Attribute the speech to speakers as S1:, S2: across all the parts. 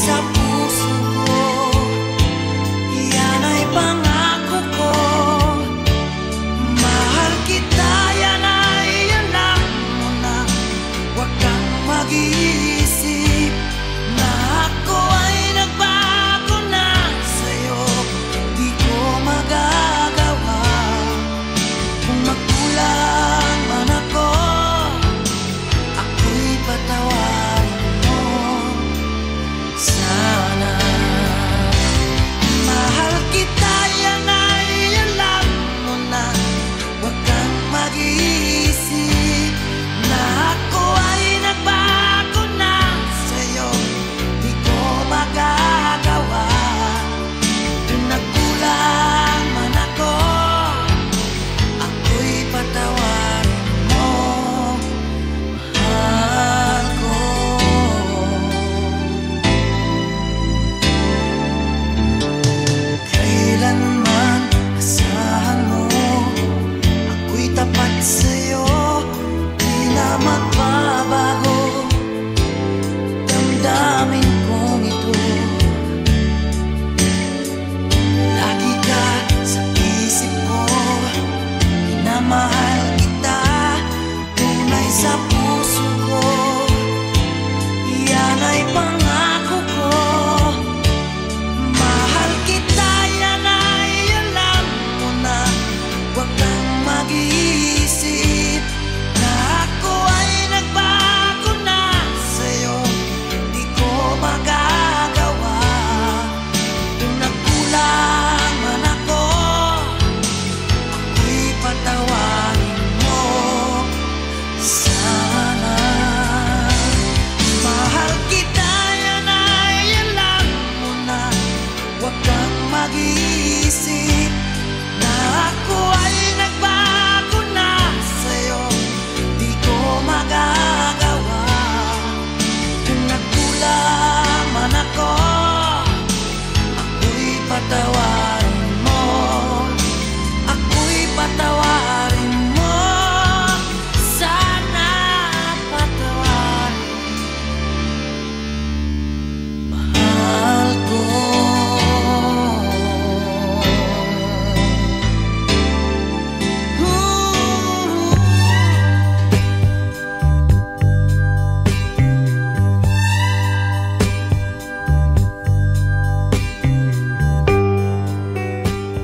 S1: sa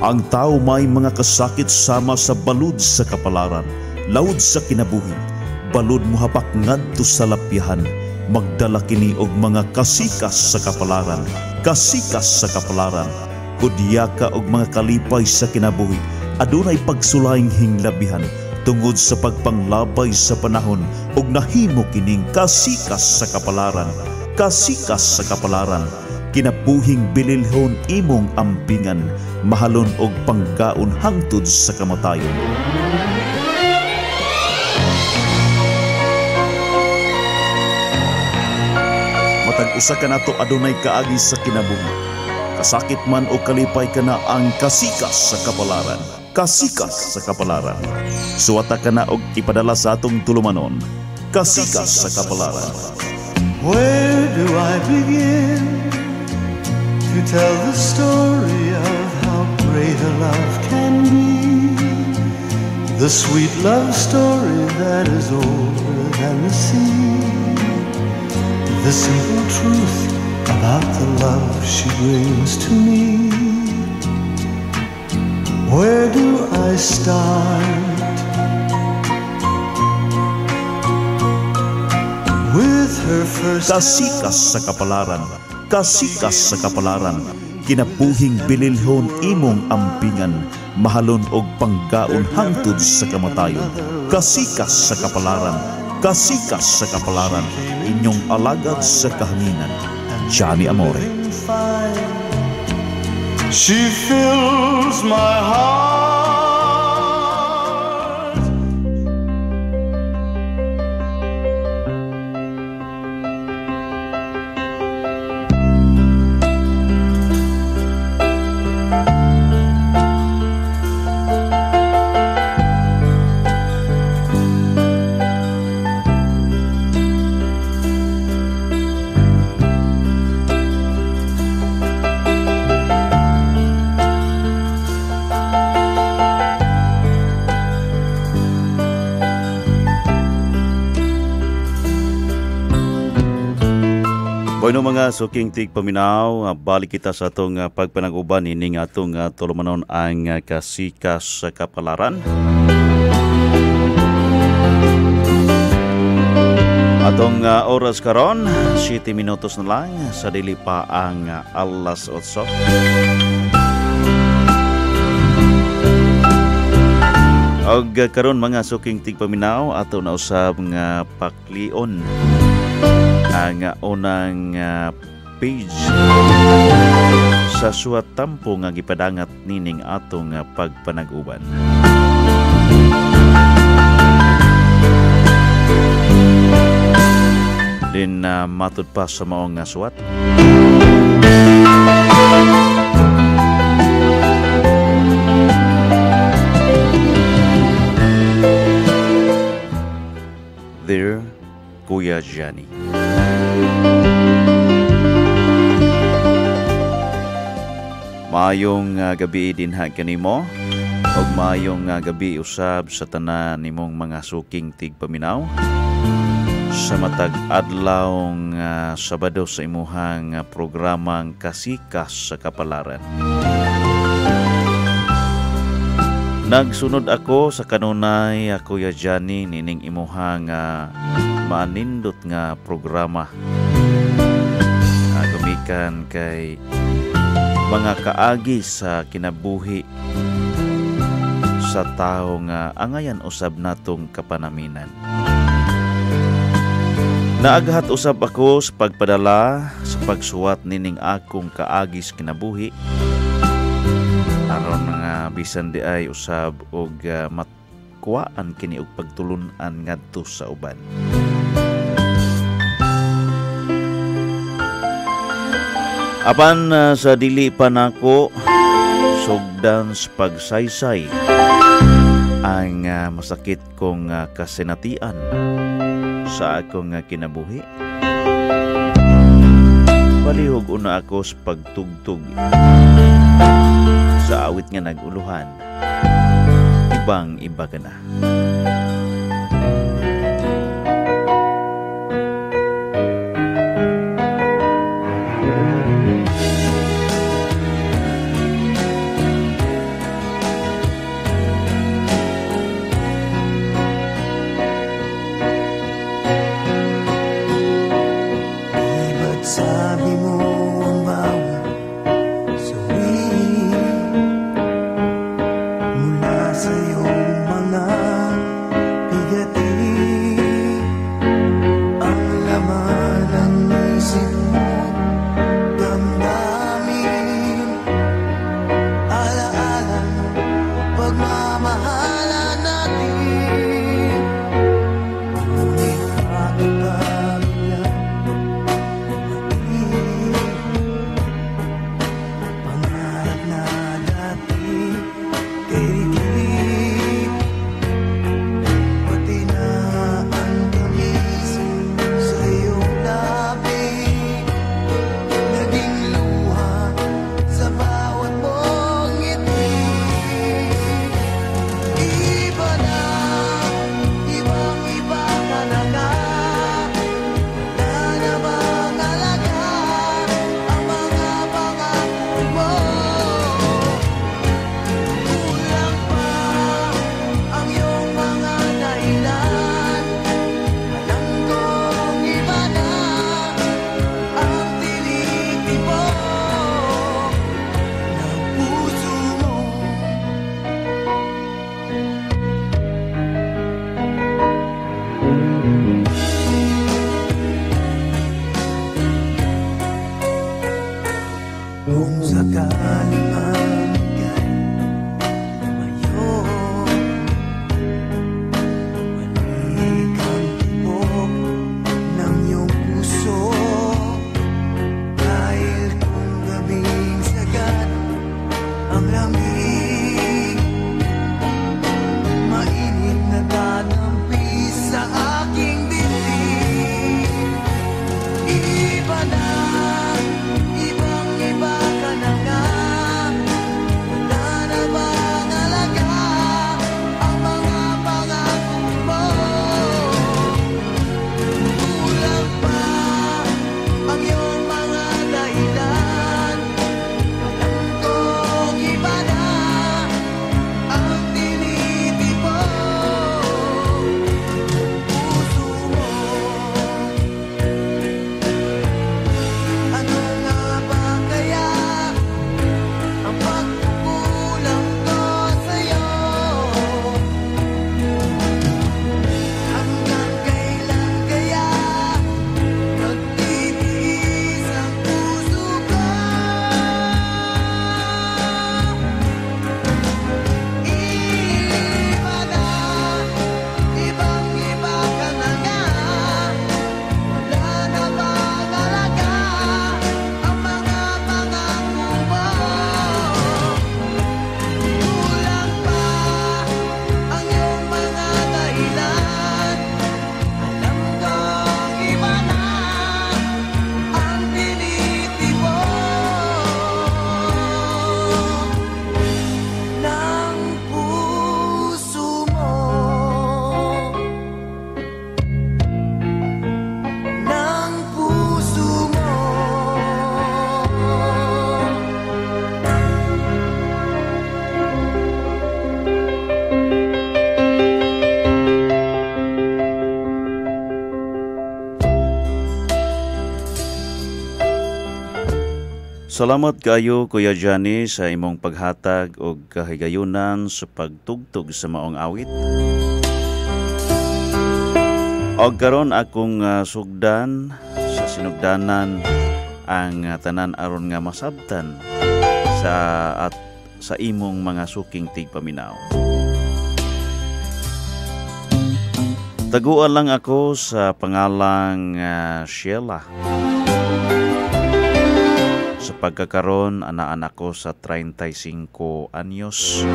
S2: Ang tao may mga kasakit sama sa balud sa kapalaran, laud sa kinabuhi, balud mo hapak ngadto sa lapyahan, magdala kini og mga kasikas sa kapalaran, kasikas sa kapalaran, kudya ka og mga kalipay sa kinabuhi, adunay pagsulayng hinglabihan, tungod sa pagpanglabay sa panahon. Ug nahimo kining kasikas sa kapalaran, kasikas sa kapalaran, kinabuhing bililhon imong ampingan, mahalon og panggaon hangtod sa kamatayon. Matag usa ka nato adunay kaagi sa kinabuhi. Kasakit man o kalipay ka na ang kasikas sa kapalaran. Kasikas sa kapalaran. Suwata ka na og ipadala sa atong tulumanon. Kasikas sa kapalaran.
S3: Where do I begin to tell the story of how great a love can be? The sweet love story that is older than the sea. The simple truth about the love she brings to me. Where do I start? With her first
S2: Kasikas sa kapalaran. Kasikas sa kapalaran. Kinabuhing bililhon imong ampingan, mahalon og panggaon hangtod sa kamatayon. Kasikas sa kapalaran. Kasikas sa kapalaran. Inyong alagad sa kahanginan. Johnny Amore.
S3: She fills my heart.
S2: Bueno mga suking tig paminaw, ah, balik kita sa atong ah, pagpanag-uban ining atong uh, tulumanon ang ah, kasikas sa kapalaran. Atong ah, oras karon, 7 minutos na lang sa dili pa ang ah, alas 8. Og ah, karon mga suking tigpaminaw ato na usab nga paklion ang ah, unang ah, page sa suwat tampo nga gipadangat nining atong ah, pagpanag-uban. Din na matud pa sa maong nga suwat. There, Kuya Johnny. Mayong uh, gabi din ha kanimo ug mayong uh, gabi usab sa tanan nimong mga suking tigpaminaw sa matag adlaw nga Sabado sa imuhang uh, programang Kasikas sa Kapalaran. Nagsunod ako sa kanunay uh, Kuya Johnny nining imuhang uh, manindot nga programa. Uh, gumikan kay mga kaagi sa kinabuhi sa tao nga angayan usab natong kapanaminan. Naaghat usab ako sa pagpadala sa pagsuwat nining akong kaagi sa kinabuhi aron nga bisan di ay usab og uh, matkuwaan kini og pagtulunan ngadto sa uban. Apan uh, sa dili pa nako sugdan sa pagsaysay ang uh, masakit kong uh, kasinatian sa akong uh, kinabuhi. Palihog una ako sa pagtugtog sa awit nga naguluhan. Ibang iba ka na. Salamat kayo Kuya Johnny sa imong paghatag og kahigayunan sa pagtugtog sa maong awit. Og karon akong uh, sugdan sa sinugdanan ang uh, tanan aron nga masabtan sa at sa imong mga suking tigpaminaw. Taguan lang ako sa pangalang uh, Sheila. Sa pagkakaroon, anaan ako sa 35 anyos.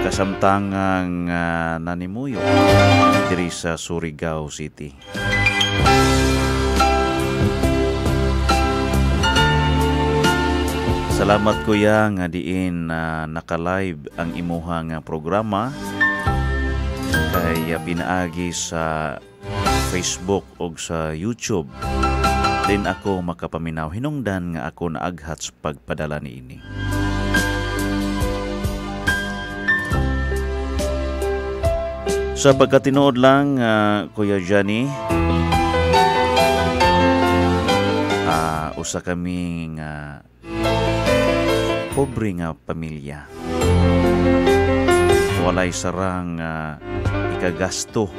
S2: Kasamtangang uh, nanimuyo diri sa Surigao City. Salamat kuya nga diin na uh, naka-live ang imuha nga programa kay uh, pinaagi sa Facebook o sa YouTube. Din ako makapaminaw hinungdan nga ako naaghat sa pagpadala ni ini. Sa pagkatinuod lang, uh, Kuya Johnny, uh, usa kaming uh, pobre nga pamilya. Walay sarang uh, ikagasto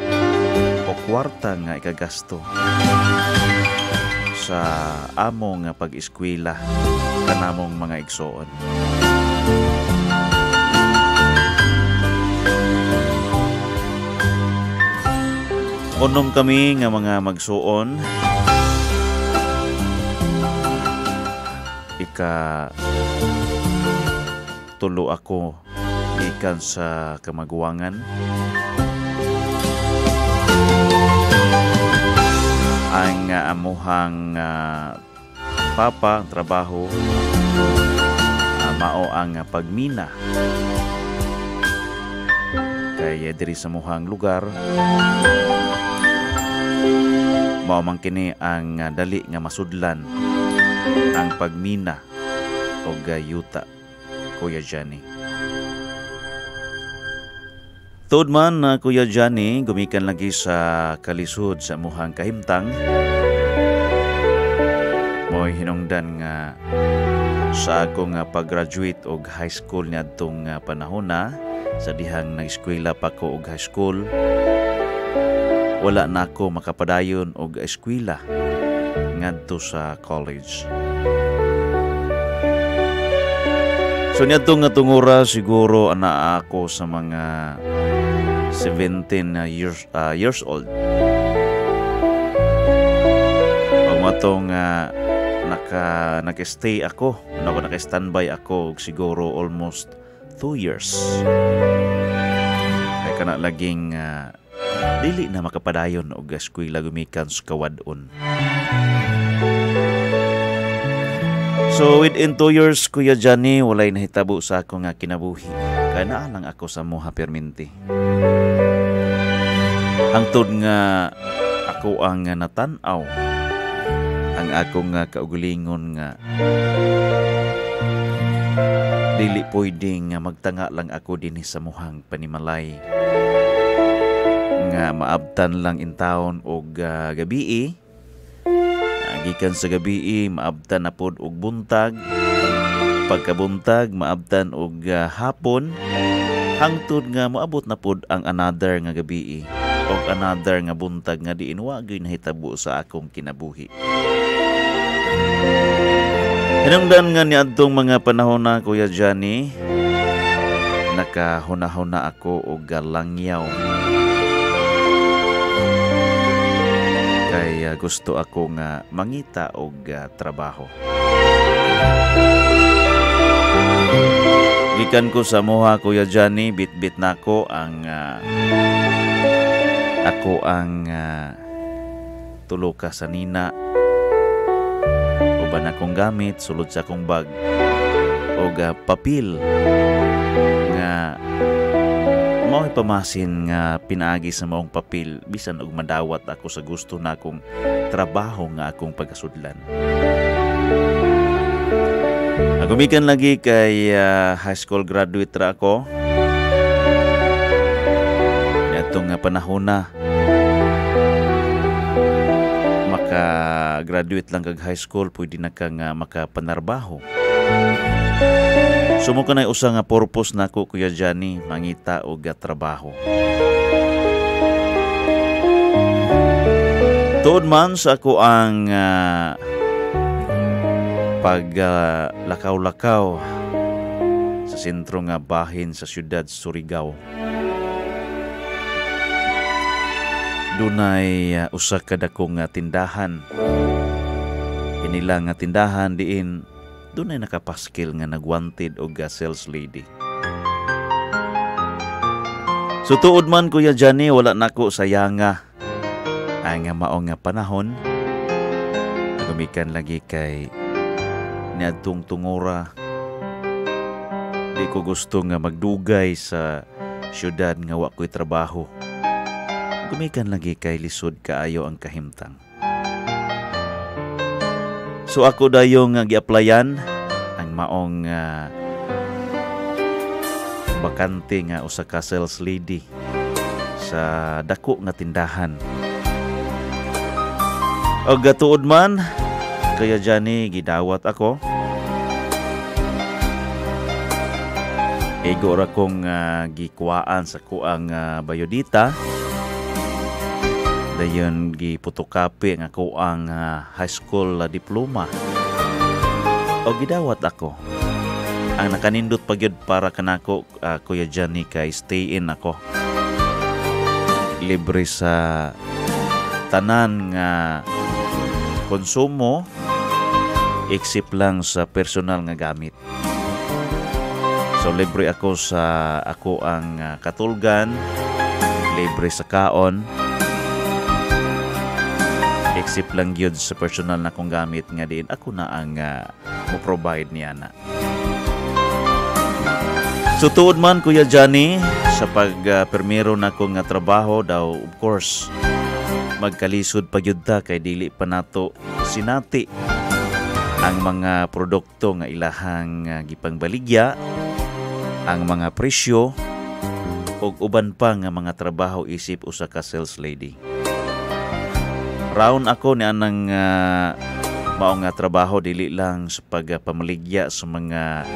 S2: o kwarta nga ikagasto sa among pag-eskwela kanamong mga igsoon. Unom kami nga mga magsuon ika tulo ako ikan sa kamaguwangan ang uh, amuhang uh, papa trabaho uh, mao ang uh, pagmina kay diri sa muhang lugar mao man kini ang uh, dali nga masudlan ang pagmina o gayuta Kuya Johnny. Tuod man na uh, Kuya Johnny, gumikan lagi sa kalisod sa muhang kahimtang. Mo'y hinungdan nga sa ako nga pag-graduate og high school niya itong uh, panahon na sa dihang nag-eskwela pa ko og high school. Wala na ako makapadayon og eskwela ngadto sa college. So niadto nga tungura siguro ana ako sa mga 17 years uh, years old. Pag matong uh, naka nag-stay ako, ano ko naka-standby ako siguro almost 2 years. Kaya kana laging uh, dili na makapadayon og eskwela gumikan sa kawadon. So within 2 years Kuya Johnny walay nahitabo sa ako nga kinabuhi. Kaya naa lang ako sa moha perminti. Hangtod nga ako ang natanaw ang akong nga kaugalingon nga dili pwedeng nga magtanga lang ako dinhi sa muhang panimalay nga maabtan lang in town og uh, gabi gikan sa gabi maabtan na pod og buntag. Pagkabuntag maabtan og uh, hapon. Hangtod nga moabot na pod ang another nga gabi og another nga buntag nga diin wa gyud nahitabo sa akong kinabuhi. Hinungdan nga ni adtong mga panahon na Kuya Johnny. Nakahunahuna ako og galangyaw kay uh, gusto ako nga mangita og uh, trabaho. Gikan ko sa moha Kuya Johnny, bit-bit nako ang uh, ako ang uh, tulo ka sa nina uban akong gamit sulod sa akong bag og uh, papil nga mao pamasin nga pinaagi sa maong papel bisan og madawat ako sa gusto na akong trabaho nga akong pagkasudlan. Agumikan lagi kay uh, high school graduate ra ako. Atong nga panahon na maka-graduate lang kag high school, pwede na ka nga makapanarbaho. Sumo ka na usa nga purpose nako Kuya Johnny, mangita og ah, trabaho. Tuod man sa ako ang ah, pag ah, lakaw-lakaw sa sentro nga bahin sa siyudad Surigao. Dunay ah, usa ka dako nga tindahan. Inila nga tindahan diin dunay nakapaskil nga nagwanted og ah, sales lady. So tuod man Kuya Johnny wala nako sayanga ang maong nga panahon. Gumikan lagi kay niadtong tungora di ko gusto nga magdugay sa syudad nga wa ko'y trabaho. Gumikan lagi kay lisod kaayo ang kahimtang so ako dayo nga gi-applyan ang maong nga bakante nga usa ka sales lady sa dako nga tindahan og gatuod man kaya Johnny gidawat ako Ego ra kong ah, gikuwaan sa kuang uh, bayodita. Dayon giputokapi nga kuang ah, high school ah, diploma. O gidawat ako. Ang nakanindot pagyud para kanako ah, Kuya Johnny kay stay in ako. Libre sa tanan nga konsumo except lang sa personal nga gamit. So libre ako sa ako ang ah, katulgan, libre sa kaon. Except lang gyud sa personal na kong gamit nga din ako na ang uh, mo-provide niya na. So tuod man Kuya Johnny sa pag uh, na ko nga trabaho daw of course magkalisod pa gyud ta kay dili pa nato sinati ang mga produkto nga ilahang uh, gipangbaligya ang mga presyo ug uban pa nga mga trabaho isip usa ka sales lady. Round ako ni anang uh, mao nga trabaho dili lang sa pagpamaligya sa mga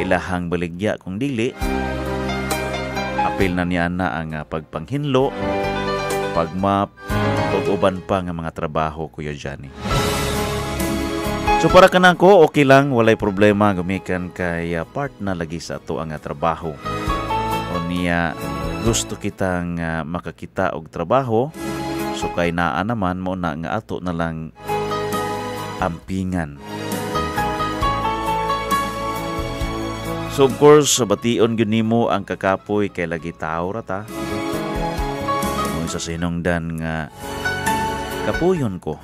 S2: ilahang baligya kung dili apil na niya na ang uh, pagpanghinlo, pagmap ug uban pa nga mga trabaho Kuya Johnny. So para ka ko, okay lang, walay problema gumikan kay uh, part na lagi sa ato ang uh, trabaho. O niya gusto kitang uh, makakita og trabaho, so kay naa naman mo na nga ato na lang ampingan. So of course, bation gyud nimo ang kakapoy kay lagi tao ra. Kung sa sinungdan nga kapuyon ko.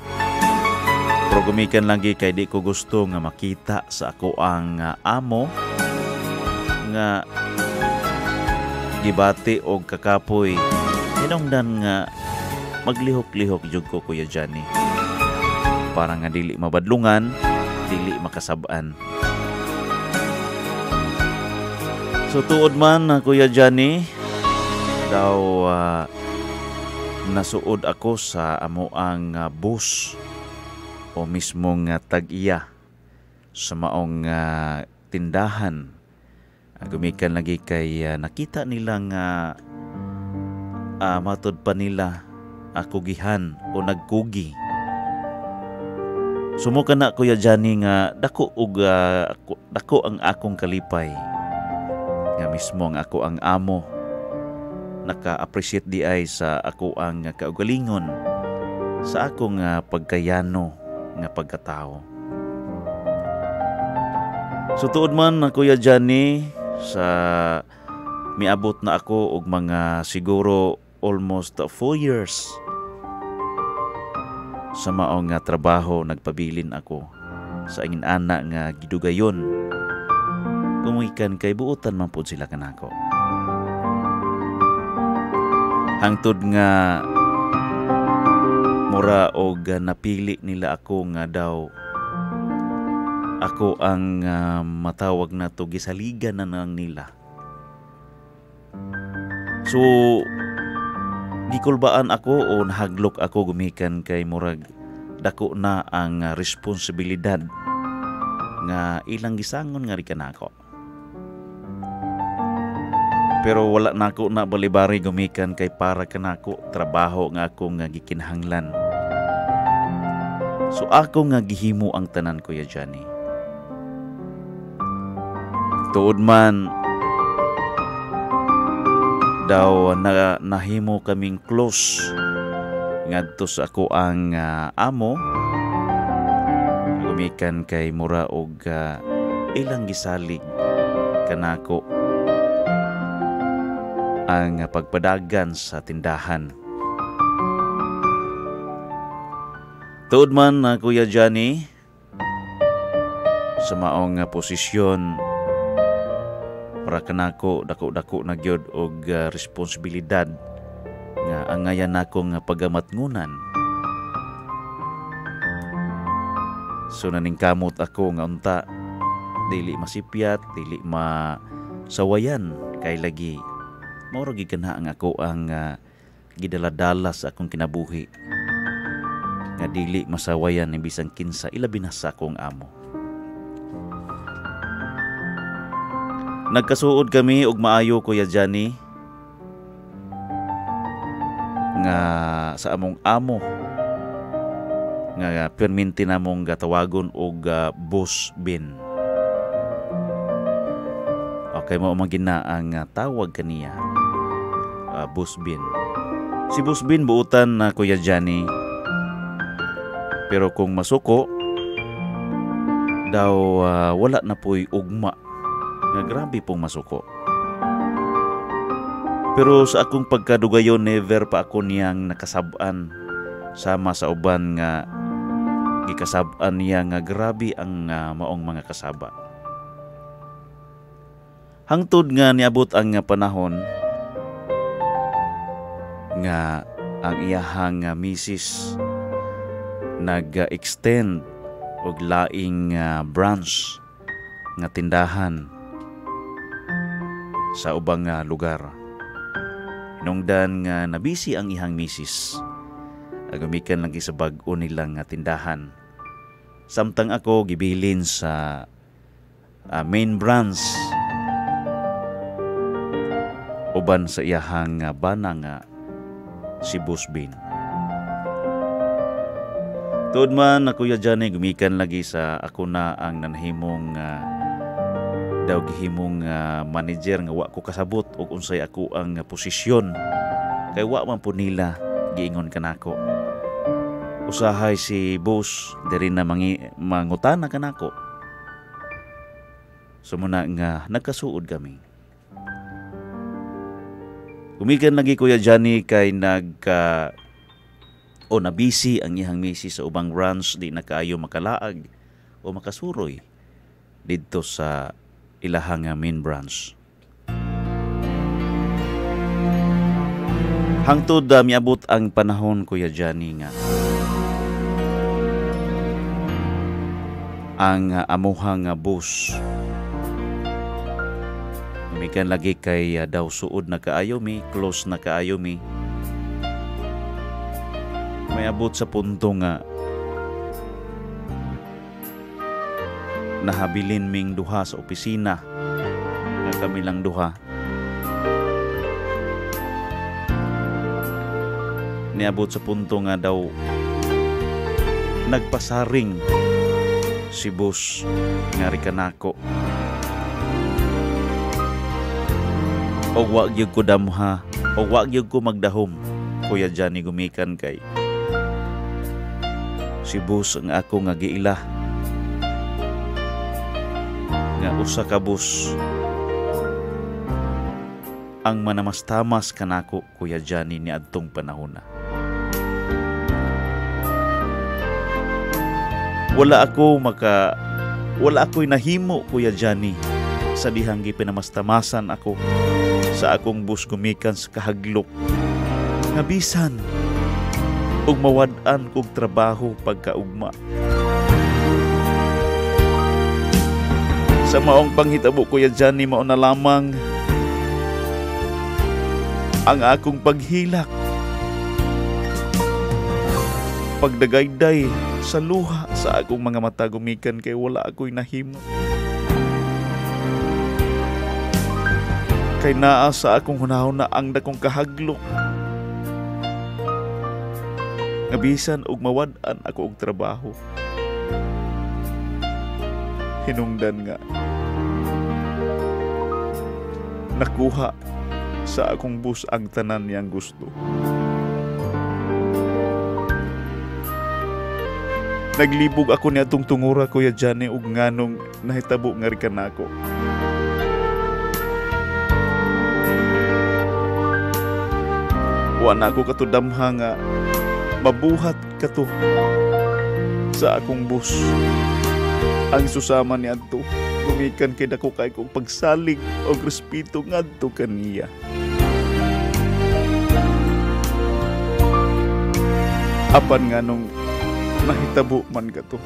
S2: Pero gumikan lagi kay di ko gusto nga makita sa ako ang uh, amo nga gibati og kakapoy. Hinungdan nga maglihok-lihok jud ko Kuya Johnny. Para nga dili mabadlungan, dili makasabaan. So tuod man uh, Kuya Johnny daw uh, nasuod ako sa amo ang uh, bus o mismong uh, tag-iya sa maong uh, tindahan. Uh, gumikan lagi kay uh, nakita nila nga uh, matod pa nila ako gihan o nagkugi. Sumuka na Kuya Johnny nga dako og uh, dako ang akong kalipay nga mismo ang ako ang amo naka-appreciate di ay sa ako ang kaugalingon sa akong uh, pagkayano nga pagkatao. So tuod man na Kuya Johnny sa miabot na ako og mga siguro almost 4 years sa maong nga trabaho nagpabilin ako. Sa ingin ana nga gidugayon. Kumuikan kay buutan man pud sila kanako. Hangtod nga mura og napili nila ako nga daw ako ang uh, matawag na to gisaligan na nang nila. So gikulbaan ako o nahaglok ako gumikan kay murag dako na ang responsibilidad nga ilang gisangon nga ri kanako. Pero wala nako na balibari gumikan kay para kanako trabaho nga ako nga gikinahanglan. So ako nga gihimo ang tanan Kuya Johnny. Tuod man daw na nahimo kaming close ngadto sa ako ang ah, amo gumikan kay mura og ah, ilang gisalig kanako ang pagpadagan sa tindahan. Tuod man na Kuya Johnny sa maong nga posisyon para kanako dako-dako na gyud og ah, responsibilidad nga angayan nako nga pagamatngunan. So naningkamot ako nga unta dili masipyat, dili ma sawayan kay lagi mao ra gid ang ako ang ah, gidaladala sa akong kinabuhi nga dili masawayan ni bisan kinsa ilabi na sa akong amo. Nagkasuod kami og maayo Kuya Johnny nga sa among amo nga perminti namong gatawagon og ah, boss bin. Okay mo magina ang ah, tawag kaniya. ah, boss bin. Si boss bin buutan na Kuya Johnny. Pero kung masuko daw ah, wala na po'y ugma nga grabe pong masuko. Pero sa akong pagkadugayon, never pa ako niyang nakasaban sama sa uban nga gikasab-an niya nga grabe ang ah, maong mga kasaba. Hangtod nga niabot ang nga panahon nga ang iyahang nga misis nag-extend og laing ah, branch nga tindahan sa ubang nga lugar. Hinungdan nga nabisi ang ihang misis. Agumikan lagi sa bag-o nilang nga tindahan. Samtang ako gibilin sa ah, main branch uban sa iyahang nga bana nga si Boss Bin. Tuod man na Kuya Johnny gumikan lagi sa ako na ang nanahimong ah, daw gihimong ah, manager nga wa ko kasabot ug unsay ako ang posisyon. Kay wa man po nila giingon kanako. Usahay si boss diri na mangi mangutana kanako. Sumuna nga nagkasuod kami. Gumikan lagi Kuya Johnny kay nagka o nabisi ang iyang misi sa ubang branch di na kaayo makalaag o makasuroy didto sa ilahang nga main branch. Hangtod uh, miabot ang panahon Kuya Johnny nga ang uh, amuhang nga boss Mikan lagi kay uh, daw suod na kaayo close na kaayo mi. Sa punto nga nahabilin ming duha sa opisina nga kami lang duha. Niabot sa punto nga daw nagpasaring si boss nga ri kanako. og wa gyud ko damha og wa gyud ko Kuya Johnny gumikan kay si bus ang ako nga giila usa ka ang manamastamas kanako Kuya Johnny ni adtong panahon na. Wala ako maka wala ako'y nahimo Kuya Johnny sa dihang gipinamastamasan ako sa akong bus gumikan sa kahaglok nga bisan ug mawad-an kog trabaho pagkaugma sa maong panghitabo kuya Johnny mao na lamang ang akong paghilak pagdagayday sa luha sa akong mga mata gumikan kay wala ako'y nahimo. Kay naa sa akong hunahon na ang dakong kahaglok. Nga bisan og mawad-an ako og trabaho. Hinungdan nga. Nakuha sa akong bus ang tanan niyang gusto. Naglibog ako niya tong tungura kuya Johnny ug nganong nahitabo nga rin kanako. Wa na ako katudamha nga mabuhat kato sa akong bus. Ang susama ni Anto, gumikan kay dako kay kong pagsalig o respeto ngadto kaniya. Apan nga nung nahitabo man ka to.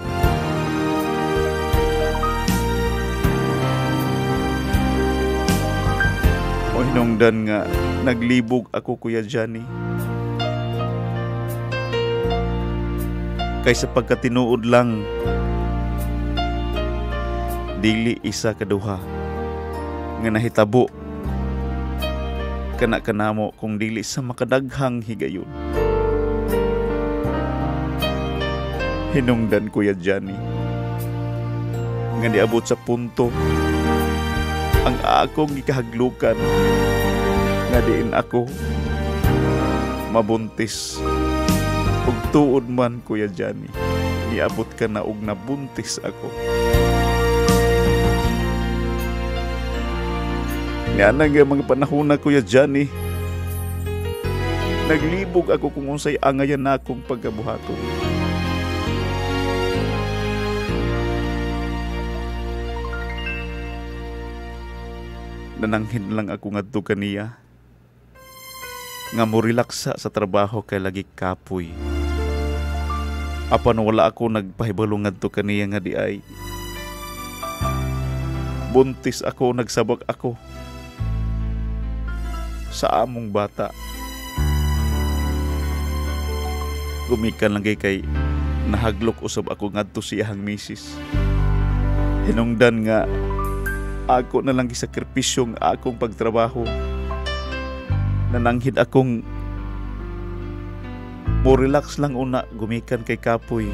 S2: O hinungdan nga naglibog ako kuya Johnny. Kaysa pagkatinuod lang dili isa kaduha nga nahitabo. Kana kanamo kung dili sa makadaghang higayon. Hinungdan kuya Johnny. Nga niabot sa punto. Ang akong gikahaglukan nga diin ako mabuntis. Ug tuod man kuya Johnny niabot ka na og nabuntis ako Nga mga panahon na kuya Johnny. Naglibog ako kung unsay angayan na akong pagkabuhaton. Nananghin lang ako ngadto kaniya nga mo relaksa sa trabaho kay lagi kapoy. Apan wala ako nagpahibalo ngadto kaniya nga di ay. Buntis ako nagsabak ako sa among bata gumikan lang kay nahaglok usab ako ngadto siyahang misis hinungdan nga ako na lang gisakripisyong akong pagtrabaho. Nananghid akong mo relax lang una gumikan kay kapoy.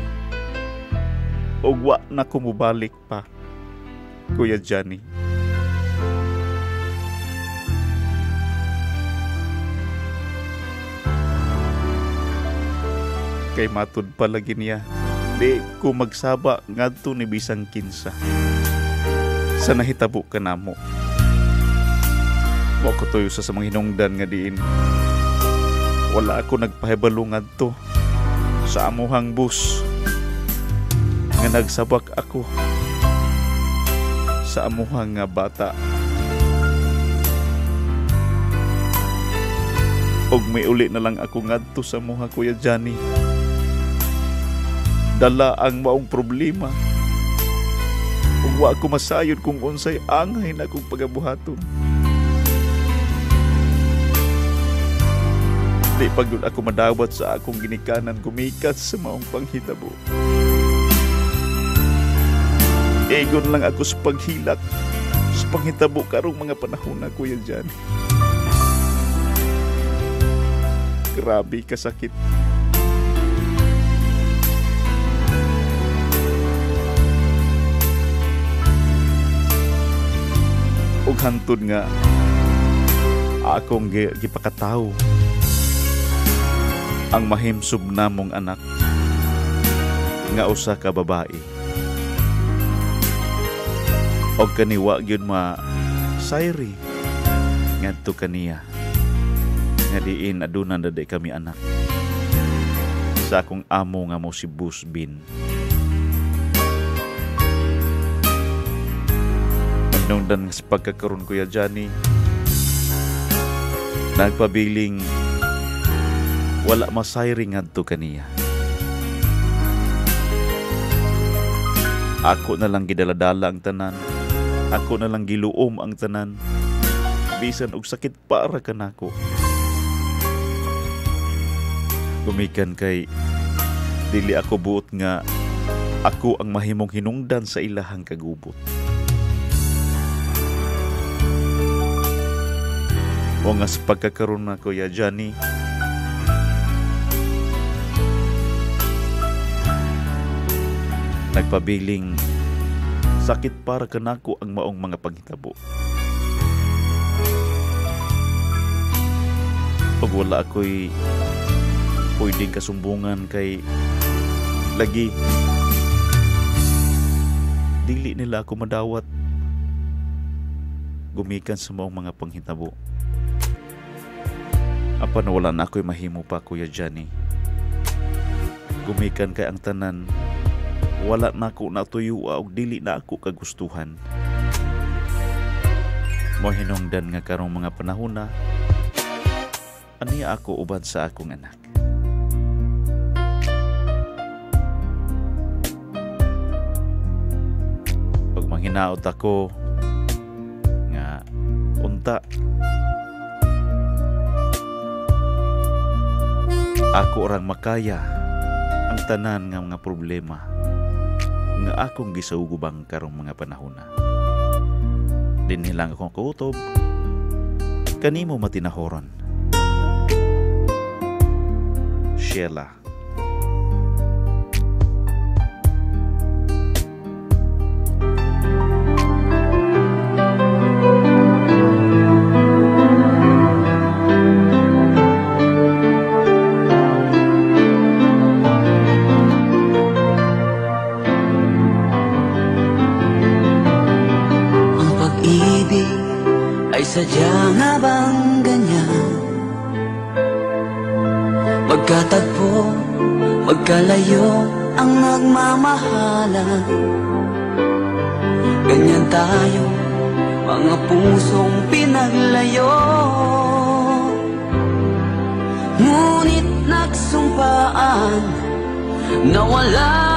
S2: Og wa na ko mubalik pa. Kuya Johnny. Kay matud pa lagi niya. Di ko magsaba ngadto ni bisang kinsa sa nahitabo ka namo. Wa ko tuyo sa mga hinungdan nga diin. Wala ako nagpahibalungad to sa amuhang bus nga nagsabak ako sa amuhang nga bata. Og may uli na lang ako ngadto sa muha Kuya Johnny. Dala ang maong problema kung wa ko masayod kung unsay angay na akong pagabuhaton. Di pagdun ako madawat sa akong ginikanan gumikat sa maong panghitabo. Egon lang ako sa paghilak sa panghitabo karong mga panahon na kuya dyan. Grabe kasakit. Ug hantod nga akong gi- gipakataw. Ang mahimsub namong anak nga usa ka babae. Og kaniwa gyud ma sayri ngadto kaniya nga diin aduna na kami anak. Sa akong amo nga mo si Busbin. Nungdan sa pagkakaroon kuya Johnny, nagpabiling wala masayring ngadto kaniya. Ako na lang gidaladala ang tanan. Ako na lang giluom ang tanan. Bisan og sakit para kanako. Gumikan kay Dili ako buot nga ako ang mahimong hinungdan sa ilahang kagubot. O nga sa pagkakaroon na Kuya Johnny, nagpabiling sakit para kanako ang maong mga paghitabo. Pag wala ako'y pwedeng kasumbungan kay lagi dili nila ako madawat gumikan sa maong mga panghitabo. Apa na wala na ako'y mahimo pa Kuya Johnny. Gumikan kay ang tanan wala na ako natuyo og dili na ako kagustuhan. Mo hinungdan nga karong mga panahon na aniya ako ubad sa akong anak. Pag manghinaot ako unta ako orang makaya ang tanan nga mga problema nga akong gisaugubang karong mga panahon na. Dinhilang akong kautob, kanimo matinahoron. Sheila.
S4: Ay sadya nga bang ganyan? Magkatagpo, magkalayo ang nagmamahalan Ganyan tayo, mga pusong pinaglayo Ngunit nagsumpaan na walang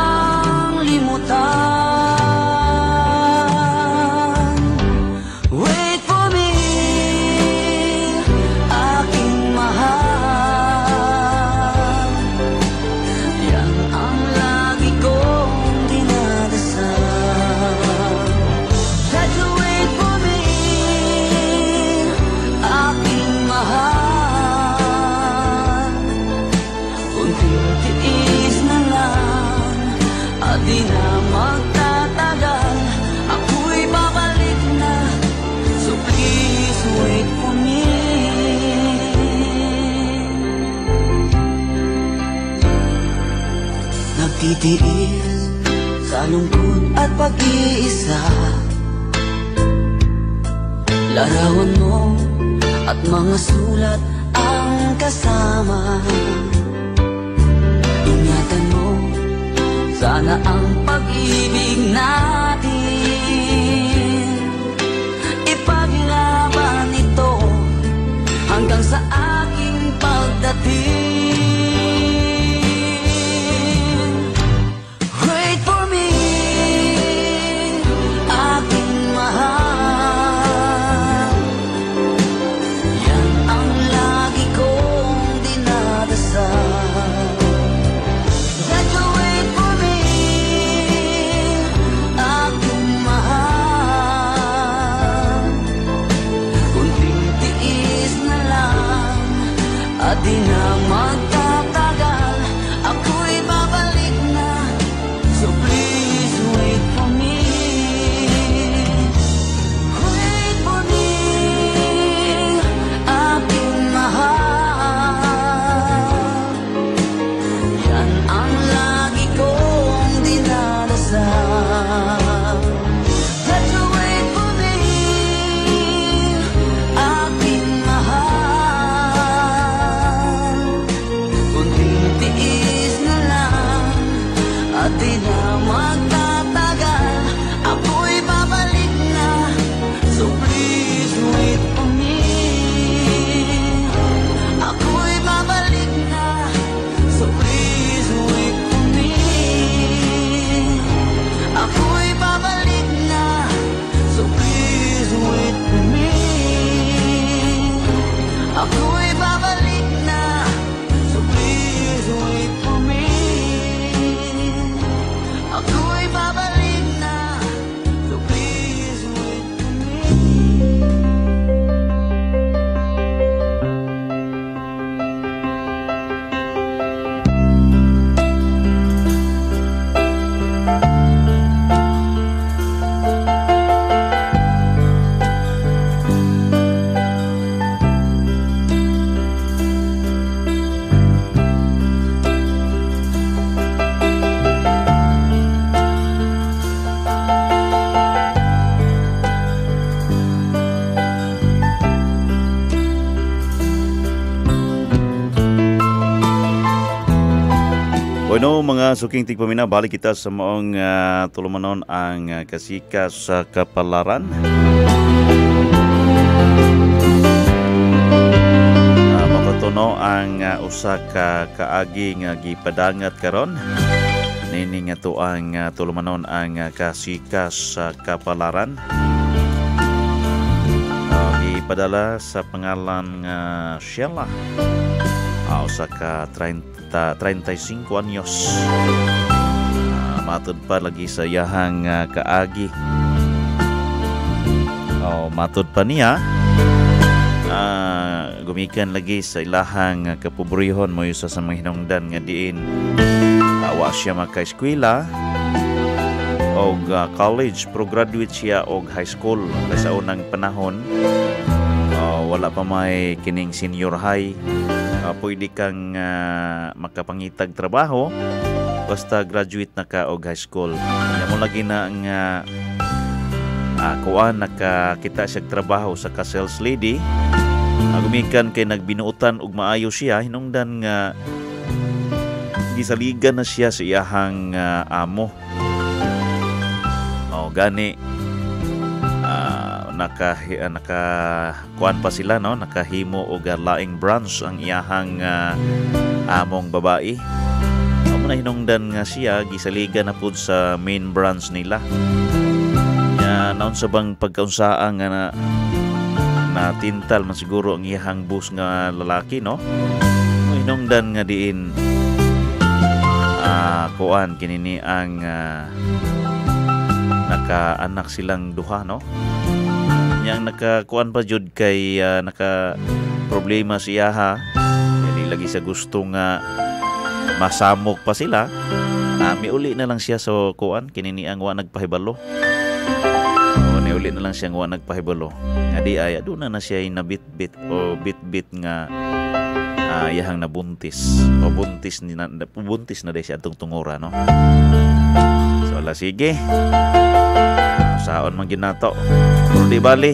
S4: Nagtitiis sa lungkot at pag-iisa. Larawan mo at mga sulat ang kasama. Ingatan mo sana ang pag-ibig natin. Ipaglaban ito hanggang sa aking pagdating
S2: mga suking tigpamina, balik kita sa maong uh, tulumanon ang uh, kasika sa kapalaran. Uh, ang uh, usa ka kaagi nga gipadangat karon. Nini nga to ang uh, tulumanon ang uh, kasika sa kapalaran. Uh, gipadala sa pangalan nga uh, Sheila. Uh, usa ka 30 ta 35 anyos. Uh, matod pa lagi sa yahang uh, kaagi. Oh, matod pa niya. Uh, gumikan lagi sa ilahang uh, kapobrehon mo sa sa mga hinungdan nga diin. Awa siya maka-eskwela og uh, college pro graduate siya og high school. Sa unang panahon. Uh, wala pa may kining senior high uh, pwede kang uh, makapangitag trabaho basta graduate na ka og high school. Nya mo lagi na nga uh, kuan nakakita siya trabaho sa ka sales lady. Uh, gumikan kay nagbinuutan og maayo siya hinungdan nga gisaligan na siya sa iyahang uh, amo. Oh, gani uh, naka uh, naka kuan pa sila no? Nakahimo og uh, laing branch ang iyahang uh, among babae. Amo na hinungdan nga siya gisaligan na pud sa main branch nila. Nya naon sa bang pagkaunsaa nga na na tintal man siguro ang iyahang boss nga lalaki no? Hinungdan nga diin uh, kuan kinini ang uh, naka-anak silang duha no yang nakakuan pa jud kay uh, naka problema siya ha hindi lagi sa gusto nga masamok pa sila. Uh, uli na lang siya sa kuan. Kinini ang wa nagpahibalo. O ni uli na lang siya nga wa nagpahibalo. Nga di ay aduna na siya nabit-bit o bit-bit nga yahang nabuntis. O buntis ni na, buntis na dahil siya atong tungura no? So ala sige. Saon man ginato pero di bali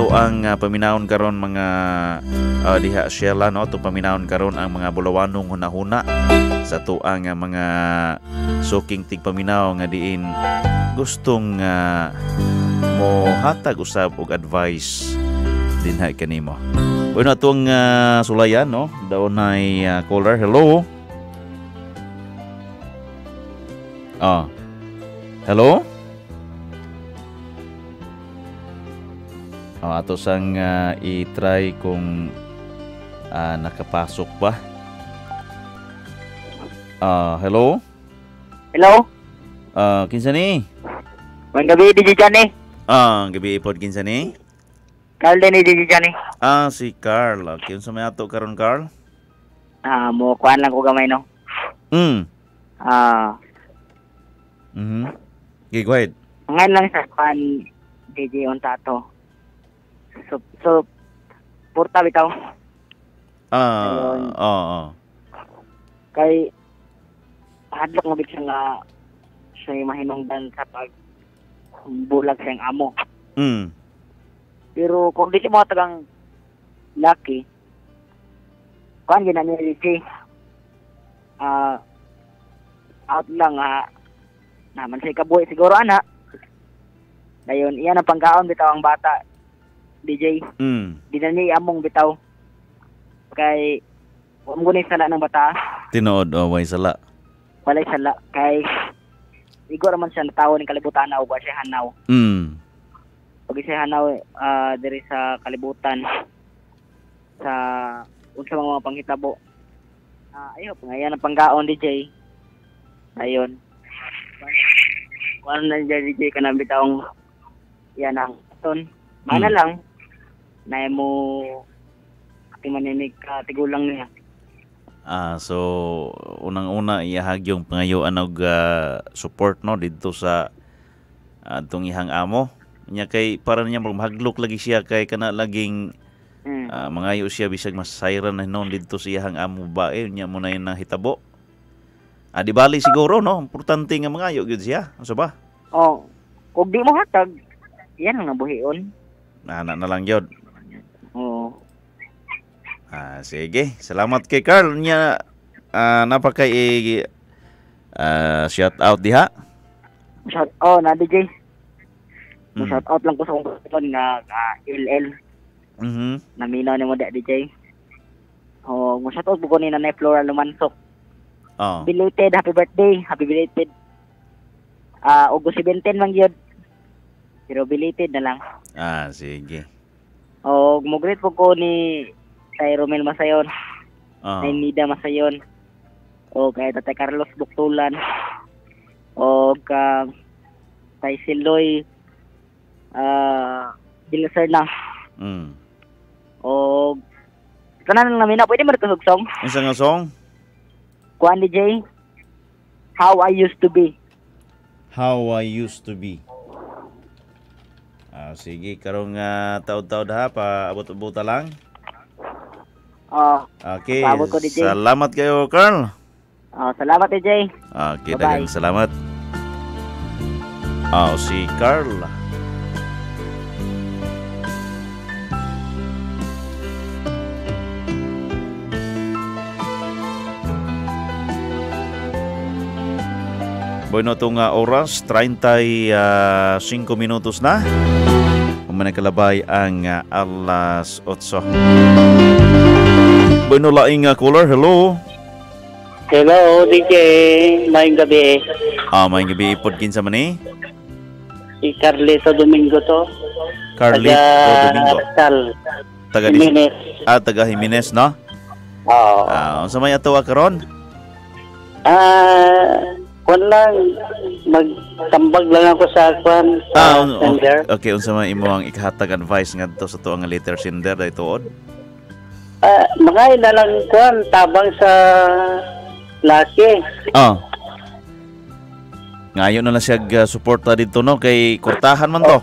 S2: ito ang uh, paminahon karon mga uh, diha Sheila no? Ito paminahon karon ang mga bulawanong hunahuna sa tuang uh, mga suking tigpaminaw nga diin gustong uh, mo hatag usab og advice dinha kanimo Bueno, atong uh, sulayan, no? Daw na uh, caller. Hello? Ah. Hello? Oh, ato sang uh, i-try kung uh, nakapasok ba. Ah, hello?
S5: Hello?
S2: Ah, kinsa ni?
S5: Magandang gabi, DJ Johnny.
S2: Ah, gabi ipod kinsa ni?
S5: Carl din ni DJ Johnny.
S2: Ah, si Carl. Okay, unsa may ato karon Carl?
S5: Ah, mo kuan lang ko gamay no.
S2: Hmm.
S5: Ah,
S2: Mhm. Okay, go ahead.
S5: ngayon lang sa kuan DJ Ontato. So, so, purta bitaw.
S2: Ah, oo. Oh,
S5: Kay, hadlok mo bit siya nga siya mahinungdan sa pag bulag siyang amo.
S2: Mm.
S5: Pero kung di siya mo tagang lucky, kuan gina ni si ah out lang ha naman siya kabuhi siguro ana dayon iyan ang pangkaon bitaw ang bata DJ
S2: Mm.
S5: di na niya among bitaw kay wala mo sala ng bata
S2: Tinood o way sala.
S5: walay sala kay Igo naman siya natawo ng kalibutan na uba siya hanaw.
S2: Mm.
S5: Pag siya hanaw ah, diri sa kalibutan sa unsa mga mga panghitabo. Ah, ayo pangayan ang panggaon DJ. Ayon. Kuan na dyan DJ kanang bitawng yan ang ton. Mana
S2: Hmm.
S5: lang na mo ating maninig ka tigulang niya.
S2: Ah, so unang-una iyahag yung pangayuan og ah, support no didto sa atong ihang amo. Nya kay para niya maghaglok lagi siya kay kana laging
S5: Mm.
S2: ah, mangayo siya bisag mas sayran na noon didto sa iyang amo bae nya mo na yun ang hitabo. Ah, di bali siguro no, importante nga mangayo gyud siya. Ano ba?
S5: Oh, kung di mo hatag, yan ang nabuhion.
S2: Ana na lang gyud.
S5: Oh.
S2: Ah, sige. Salamat kay Carl. Nya ah, napakay ah, shout out diha.
S5: Shout oh na DJ.
S2: Mm.
S5: Shout out lang ko sa kong nga nga LL
S2: Mhm.
S5: naminaw ni mo da DJ. Oh, mo shout out ko ni Nanay Flora Lumansok.
S2: Oh.
S5: Belated happy birthday, happy belated. Ah, August 17 man gyud. Pero belated na lang.
S2: Ah, sige.
S5: O mo greet po ko ni kay Romel Masayon,
S2: Oh.
S5: kay Nida Masayon. O kay Tatay Carlos Buktulan. O ka kay Siloy ah uh, na.
S2: Mm.
S5: O kanan lang namin na pwede mo rin song.
S2: Unsa nga song?
S5: Kuan DJ. How I used to be.
S2: How I used to be. Ah, sige, karong uh, taod-taod ha, paabot-abuta lang.
S5: Oh,
S2: Okay,
S5: ko, DJ.
S2: salamat kayo, Carl.
S5: oh salamat DJ.
S2: Okay,
S5: Bye-bye.
S2: dagang salamat. Oh, si Carl. Bueno, itong uh, oras, 35 minutos na. Kumanan kalabay ang uh, alas 8. Bueno, laing uh, caller, hello.
S6: Hello, DJ. Mayong gabi.
S2: Ah, may gabi ipod kinsa man eh.
S6: Si Carlito Domingo to.
S2: Carlito
S6: Taga
S2: Domingo.
S6: Sal.
S2: Taga
S6: Jimenez.
S2: ah, taga Jimenez, no?
S6: Oo.
S2: Ah, unsa may ato karon?
S6: Ah, kwan lang. Magtambag lang ako sa kwan.
S2: Ah,
S6: Sa
S2: un-
S6: sender.
S2: okay, unsa may imo ang ikahatag advice ngadto sa tuang letter sender dai tuod?
S6: Ah, mga ila lang kwan. Tabang sa laki.
S2: Ah. Ngayon na lang siya uh, suporta dito no kay kurtahan man to.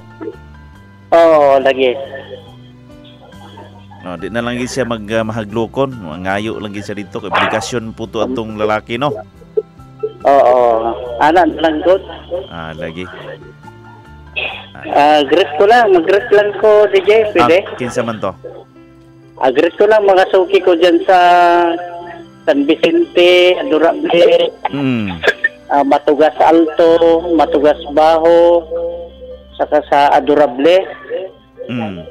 S6: Oo, lagi.
S2: No, di na lang siya mag uh, mahaglukon. Ngayo lang siya dito kay obligasyon po to atong lalaki no.
S6: Oo. Anan lang good.
S2: Ah, lagi.
S6: Ah, greet ko lang. Mag-greet lang ko, DJ. Pwede?
S2: Ah, kinsa man to?
S6: Ah, greet ko lang mga suki ko dyan sa San Vicente, Adorable,
S2: Mm.
S6: ah, Matugas Alto, Matugas Baho, saka sa Adorable.
S2: Mm.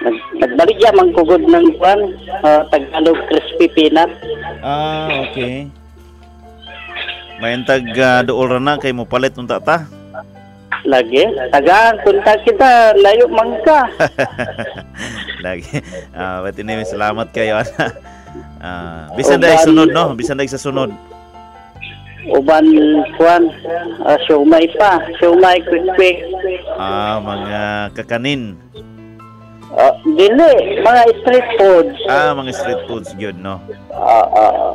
S6: Nag nagbaligya man kugod ng kwan, ah, Tagalog crispy peanut.
S2: Ah, okay. Mayantag uh, dool ra na kay mo palit unta ta.
S6: Lagi. Tagaan, kunta kita, layo man ka.
S2: Lagi. Ah, uh, ini salamat kayo ana. Ah, bisan dai sunod no, bisan dai sa sunod.
S6: Uban kwan, ah, siomay pa, siomay quick quick.
S2: Ah, mga kakanin.
S6: Ah, dili, mga street foods.
S2: Ah, mga street foods gyud no.
S6: Ah, ah, ah.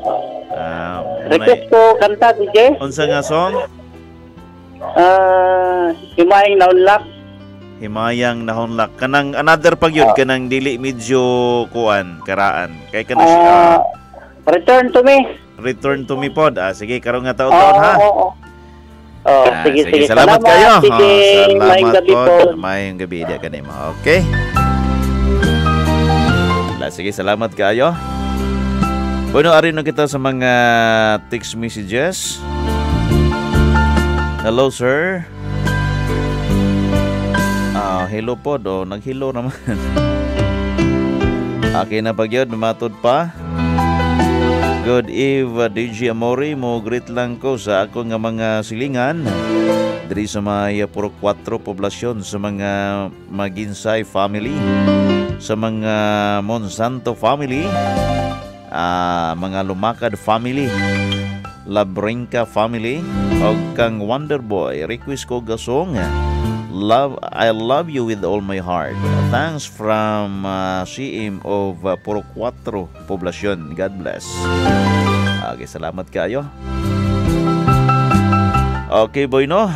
S2: Ah,
S6: Request
S2: may,
S6: ko kanta, DJ.
S2: unsa nga song?
S6: Ah, himayang naunlak.
S2: Himayang nahonlak kanang another pag yun kanang dili medyo kuan karaan. Kay kanang
S6: Ah,
S2: ah,
S6: return to me.
S2: return to me pod. Ah, sige karong nga taon-taon ha.
S6: Oo, oo. Oh,
S2: Ah,
S6: sige, sige.
S2: Salamat, kayo.
S6: DJ.
S2: Oh, salamat
S6: gabi
S2: po. Mayang gabi dia kanimo. Okay. La, sige, salamat kayo. Bueno, ari na kita sa mga text messages. Hello, sir. Ah, hello po do. Nag-hello naman. Okay na pag yun, matod pa. Good eve, DJ Amori. Mo greet lang ko sa ako nga mga silingan. Diri sa may puro 4 poblasyon sa mga Maginsay family. Sa mga Monsanto family. ah, mga Lumakad family. Labrinca family. O kang Wonderboy. Request ko gasong. Love, I love you with all my heart. Thanks from uh, CM of uh, Puro 4 Poblasyon. God bless. Okay, salamat kayo. Okay, boy, no?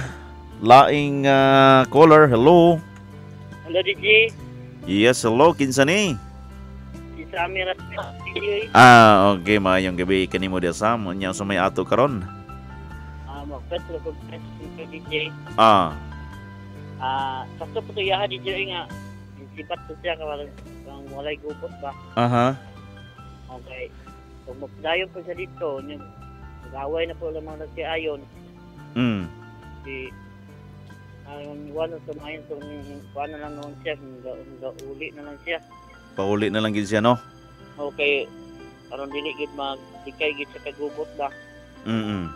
S2: Laing uh, caller, hello.
S6: Hello, DJ.
S2: Yes, hello, kinsa ni?
S6: Si Sammy Rasta. DJ.
S2: Ah, okay, maayong gabi kanimo dia Sam. Unya sa may ato karon.
S6: Ah, mag-petro ko ko DJ.
S2: Ah,
S6: Ah, sakto po to yaha DJ nga. Sipat to siya kawalan kang walay gupot ba.
S2: aha.
S6: Okay.
S7: kung magdayon po siya dito, yung nag-away na po lang mga nagsiayon,
S2: Mm.
S7: si ang wala sa mayon kung na lang noon siya, nga uli na lang siya.
S2: Pauli na lang gid siya no.
S7: Okay, aron dili gid mag dikay gid sa kagubot ba.
S2: Mm.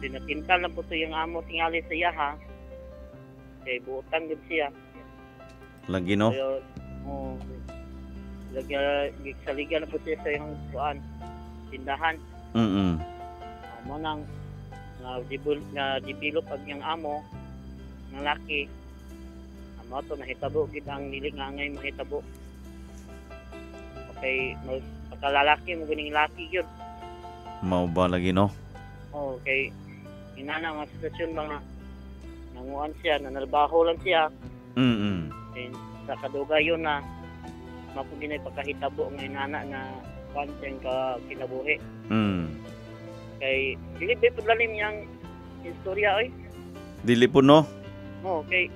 S7: Tinatintal na po to yung amo tingali sa iya ha. Kay buotang gid siya.
S2: Lagi no.
S7: Kaya, oh, lagya, sa liga na po siya sa yung kuan, tindahan.
S2: Mm.
S7: Amo nang nga dibul nga develop ang yang amo ng laki. Amo to mahitabo gid ang dili nga ngay mahitabo. Okay, mag pagkalalaki mo ganing laki gyud.
S2: Mao ba lagi no?
S7: Oh, kay inana nga sitwasyon mga nanguan siya, nanalbaho lang siya.
S2: Mm.
S7: Then, sa kadugayon na mapuginay pagkahitabo ng inana na konseng ka kinabuhi.
S2: Mm.
S7: Kay dili ba pudlalim yang istorya oy.
S2: Dili po no.
S7: Mo kay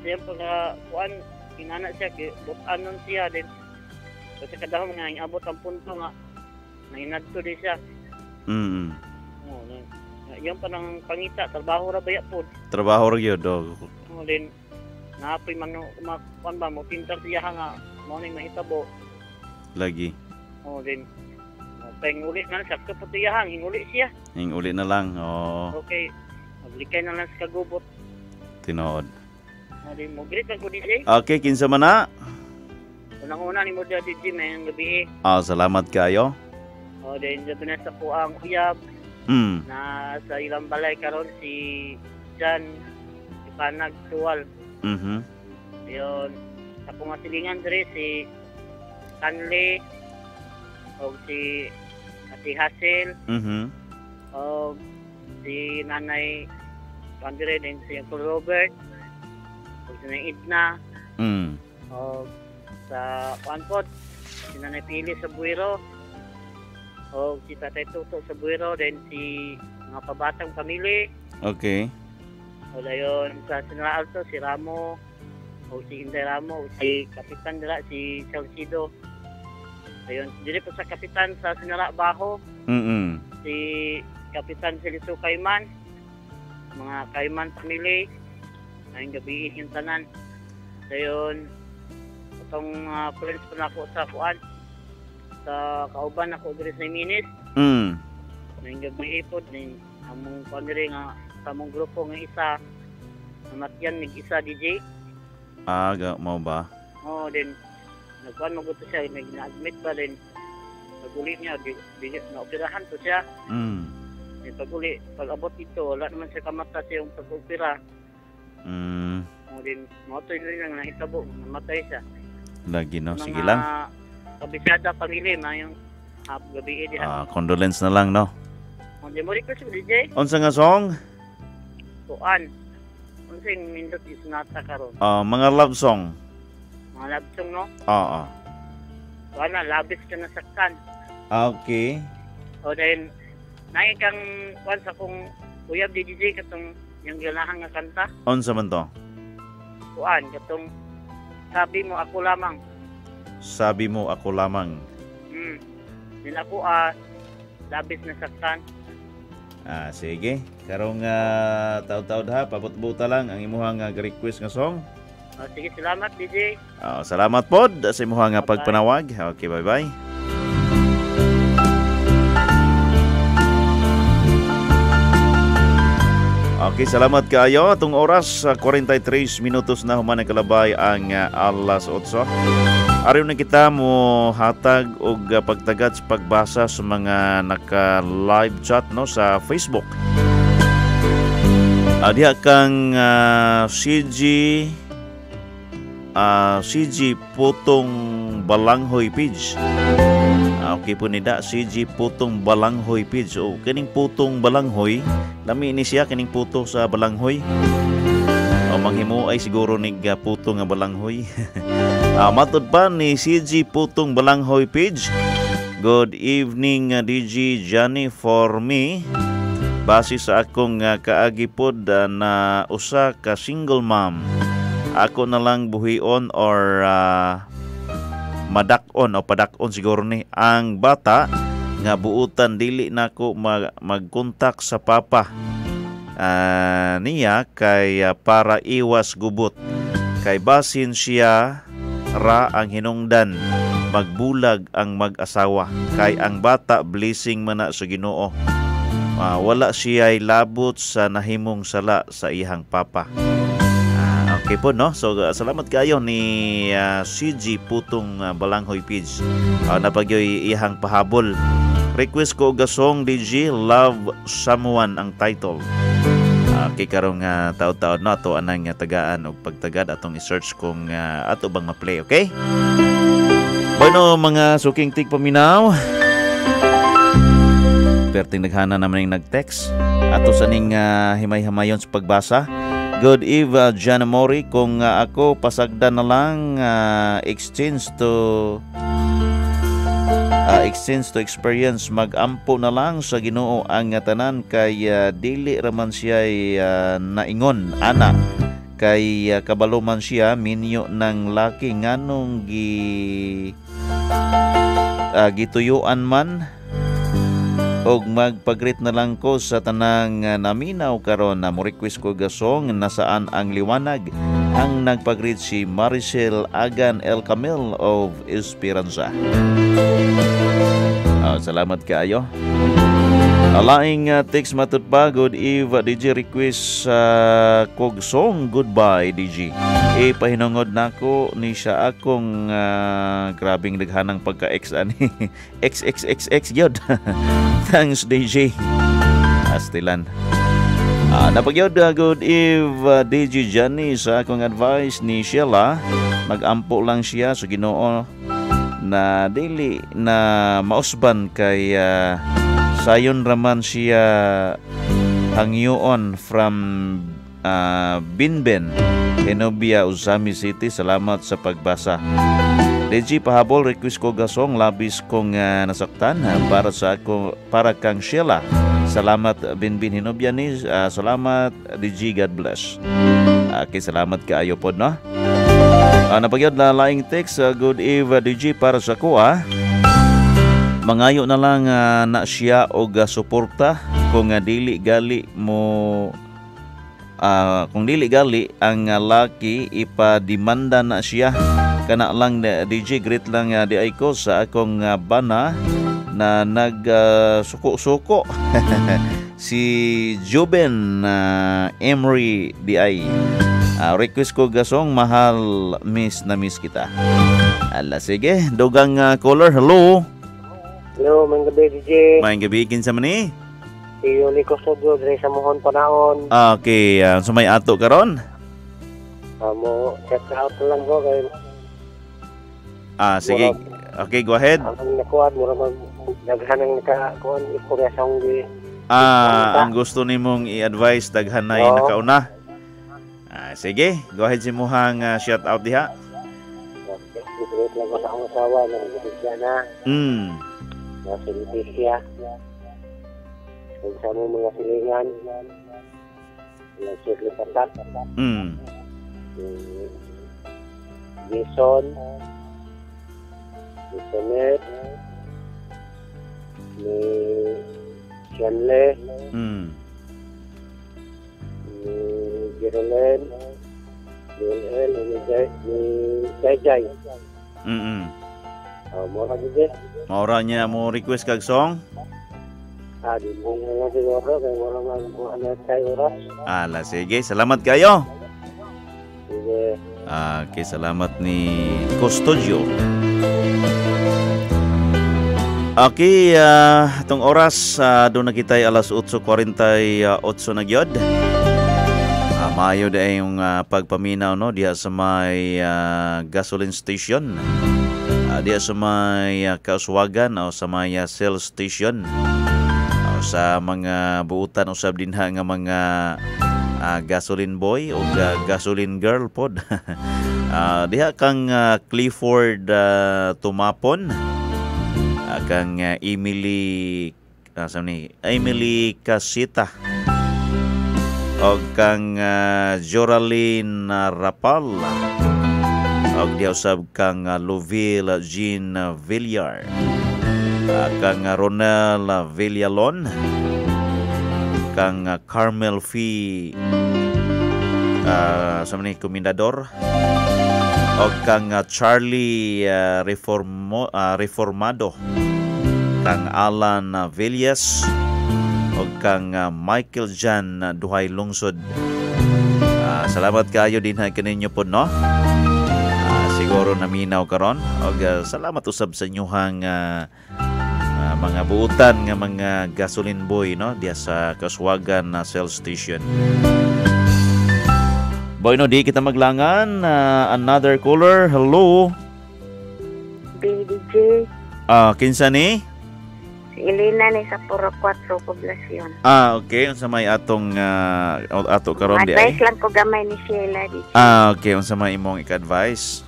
S7: siya pagka kuan inana siya kay butan nun siya din. Kasi kadahom nga ang abot ang punto nga nainadto di siya.
S2: Mm.
S7: Mo na yan pa nang pangita trabaho ra baya pod.
S2: Trabaho ra gyud oh.
S7: Mo din naapoy man kuan ba mo pintar siya nga mo ni mahitabo.
S2: Lagi.
S7: Oh, din. Penguli na sa kaputiyahan, hinguli siya.
S2: Ing uli na lang. Oh,
S7: Okay. Maglikay na lang sa kagubot.
S2: Tinuod.
S7: Oh, din mo lang ko DJ.
S2: Okay, kinsa man na?
S7: Unang-una ni mo dyan DJ may gabi.
S2: Ah, salamat kayo.
S7: Oh, din dyan na sa po ang uyab
S2: Mm.
S7: na sa ilang balay karon si Jan Ipanag Tuwal.
S2: Mhm.
S7: Yun. Sa pumasilingan diri si Stanley o si Ate Hassel
S2: Mhm.
S7: o si Nanay Pandire din si Uncle Robert o si Nanay Idna.
S2: Mm.
S7: o sa Panpod si Nanay Pili sa Buiro o si Tatay Tuto sa Buiro then si mga pabatang pamili
S2: Okay.
S7: o dayon sa Sinara Alto si Ramo. O si Inday Ramo o si Kapitan dira si Salcido dayon dili po sa Kapitan sa Sinara Baho.
S2: Mm.
S7: si Kapitan Siliso Kayman, mga Kayman family, ngayong gabi yung tanan. Dayon, itong uh, friends ko na ako sa kuan, sa kauban ako diri sa Minis,
S2: Mm.
S7: ngayong gabi po, din among kuan diri nga sa among grupo nga isa, namatyan mig isa DJ,
S2: Aga mo ba?
S7: oh din nagkuan mo gusto siya, nag-admit ba din, paguli niya, di, di, naoperahan to siya,
S2: Mm.
S7: Eh, pag uli, pag abot dito, wala naman siya kamata yung pag-opera.
S2: Mm.
S7: Mo din, mo to yun lang nahitabo, namatay siya.
S2: Lagi no. Sige lang.
S7: Kabisada pamilya na yung hap gabi eh.
S2: Ah, condolence na lang no.
S7: Mo di mo request mo DJ,
S2: Unsa nga song?
S7: kuan. Unsa yung nindot yung sunata karon?
S2: Ah, mga love song.
S7: Mga love song no?
S2: Ah, ah.
S7: Kuan na labis ka nasaktan.
S2: Ah, Okay.
S7: O then naay kang kuan sa kung uyab di DJ katong yung ganahan nga kanta.
S2: Unsa man to?
S7: Kuan katong sabi mo ako lamang.
S2: Sabi mo ako lamang.
S7: Hmm. Din ako ah labis nasaktan.
S2: Ah, sige. Karong uh, taud-taud ha, pabot-buta lang ang imuhang uh, request nga song.
S7: O, sige, salamat DJ.
S2: Ah, salamat pod sa imuhang
S7: Bye-bye.
S2: pagpanawag. Okay, bye-bye. Okay, salamat kayo. Atong oras, ah, 43 minutos na human kalabay ang ah, alas 8. Araw na kita mo hatag og ah, pagtagad sa pagbasa sa mga naka-live chat no sa Facebook. Adiha kang ah, CG ah, CG Putong Balanghoy page. Ah, okay po nida CG Putong Balanghoy page. Oh, kining Putong Balanghoy, lami ni siya kining puto sa Balanghoy. O manghimo ay siguro ah, puto nga Balanghoy. ah, matod pa ni CG Putong Balanghoy page. Good evening ah, DG Johnny for me. Base sa akong nga kaagi pod ah, na usa ka single mom. Ako na lang buhion or ah, madakon o padakon siguro ni ang bata nga buutan dili nako mag, magkontak sa papa ah, niya kay ah, para iwas gubot. Kay basin siya ra ang hinungdan magbulag ang mag-asawa. Kay ang bata blessing man sa Ginoo. Ah, wala siya ay labot sa nahimong sala sa ihang papa okay po no? So ah, salamat kayo ni ah, CG Putong ah, Balanghoy Page uh, napagyoy ihang pahabol. Request ko ga song DJ Love Someone ang title. Uh, kay karong uh, taon-taon na to anang nga tagaan og pagtagad atong i-search kung uh, ato bang ma-play okay? Bueno mga suking tig paminaw. Perting naghana naman yung nag-text. Ato sa uh, himay-hamayon sa pagbasa Good eve, uh, Jana Mori. Kung uh, ako pasagdan na lang, uh, exchange to uh, exchange to experience, magampo na lang sa ginoo ang tanan kay uh, dili raman siya uh, naingon, ana. Kay uh, kabalo man siya, minyo ng laki nganong gi uh, gituyuan man og magpagrit na lang ko sa tanang uh, naminaw karon na mo request ko gasong nasaan ang liwanag ang nagpagrit si Maricel Agan El Camil of Esperanza. Oh, salamat kaayo. Alaing uh, text matut pa good eve DJ request sa uh, kog song goodbye DJ. E pahinungod nako ni siya akong uh, grabing daghanang pagka-ex ani. XXXX gyud. Thanks DJ. Astilan. Uh, napagyod uh, good eve uh, DJ Johnny sa akong advice ni Sheila magampo lang siya sa Ginoo na dili na mausban kay uh, sayon raman siya hangyoon from uh, Binben Henobia Uzami City. Salamat sa pagbasa. DJ pahabol request ko gasong labis kong uh, nasaktan uh, para sa ako para kang Sheila. Salamat Binbin Henobia ni uh, salamat DJ God bless. Okay, salamat kaayo po no? Uh, napagyod na laing text uh, good eve uh, DJ para sa kuha mangayo na lang uh, na siya og uh, suporta kung uh, dili gali mo uh, kung dili gali ang uh, laki ipademanda na siya. Kana lang uh, DJ great lang uh, di ay ko sa akong uh, bana na nag uh, suko-suko. Si Joben uh, Emery di uh, request ko gasong mahal miss na miss kita. Ala sige dugang uh, caller hello
S8: Hello, may gabi DJ.
S2: Maayong gabi kinsa man ni?
S8: Si Unico Studio, dire sa Mohon Panaon.
S2: Okay, uh, sumay ato karon.
S8: Amo, check out lang ko kay
S2: Ah, sige. Okay, go ahead.
S8: ang nakuha mura mag daghan ang nakakuan ikurya sa di
S2: Ah, ang gusto nimong i-advise daghanay
S8: Oo.
S2: nakauna. Ah, sige, go ahead si muhang uh, shout out diha.
S8: Na na
S2: Mm.
S8: Na si Leticia. Kung sa mo mga silingan, yung si Lipatat,
S2: Mm.
S8: si Jason, si Sonet, ni Shanle,
S2: Mm.
S8: ni Jerolen, ni El, ni Jai, ni Jai Jai.
S2: Mm.
S8: Oh, mura juga.
S2: Maura niya mo request kag song.
S8: Ah, di mo nga siguro kay mura man mo ano tayo oras.
S2: Ala, sige. Salamat kayo.
S8: Sige.
S2: Ah, okay, salamat ni Custodio. Okay, ah, itong oras, uh, doon na kita ay alas 8.48 na gyud. Ah, maayo da yung ah, pagpaminaw no diha sa may ah, gasoline station. Ah, diha sa may ah, kauswagan o sa may ah, cell station. Ah, sa mga buutan usab dinha nga mga ah, gasoline boy o ga- gasoline girl pod. Ah, diha kang ah, Clifford ah, Tumapon. Ah, kang ah, Emily ah, saan ni Emily Casita og kang uh, Joraline ah, Rapal og diha usab kang uh, Loville Jean Villar Ah, kang ah, Ronel ah, Villalon, kang ah, Carmel Fee ah, sa ni Komendador, o kang ah, Charlie ah, Reformo, ah, Reformado, kang Alan ah, Villas, o kang ah, Michael Jan ah, Duhay Lungsod. Ah, salamat kayo din ha kaninyo po no. Siguro naminaw karon og ah, salamat usab sa inyong ah, ah, mga buutan nga mga gasoline boy no diya sa Kaswagan na Cell Station. Boy no di kita maglangan Ah, another caller. Hello.
S9: BDJ,
S2: Ah, kinsa ni?
S9: si Elena ni sa Puro 4 Poblacion.
S2: Ah, okay. Unsa may atong ah, ato karon di ay?
S9: Advice lang ko gamay ni Sheila di.
S2: Ah, okay. Unsa may imong ika-advise?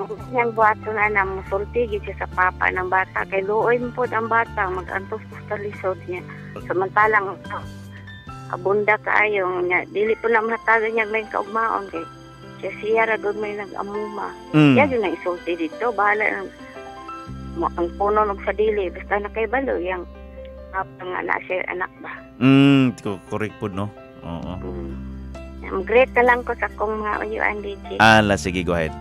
S9: Ang niyang buhato na na musulti gid siya sa papa ng bata kay luoy mo pod ang bata magantos sa lisod niya. Samantalang abunda kaayo niya dili po na mahatagan niya may kaugmaon kay siya siya ra doon may nag-amuma.
S2: Mm.
S9: Kaya yun ang isulti dito. Bahala ang, ang puno ng sa dili. Basta na kay balo. Yang apa nga na siya anak ba.
S2: Mm, correct po no. Oo.
S9: Mm. Ang great na lang ko sa kong mga uyuan DJ.
S2: Ala, sige, go ahead.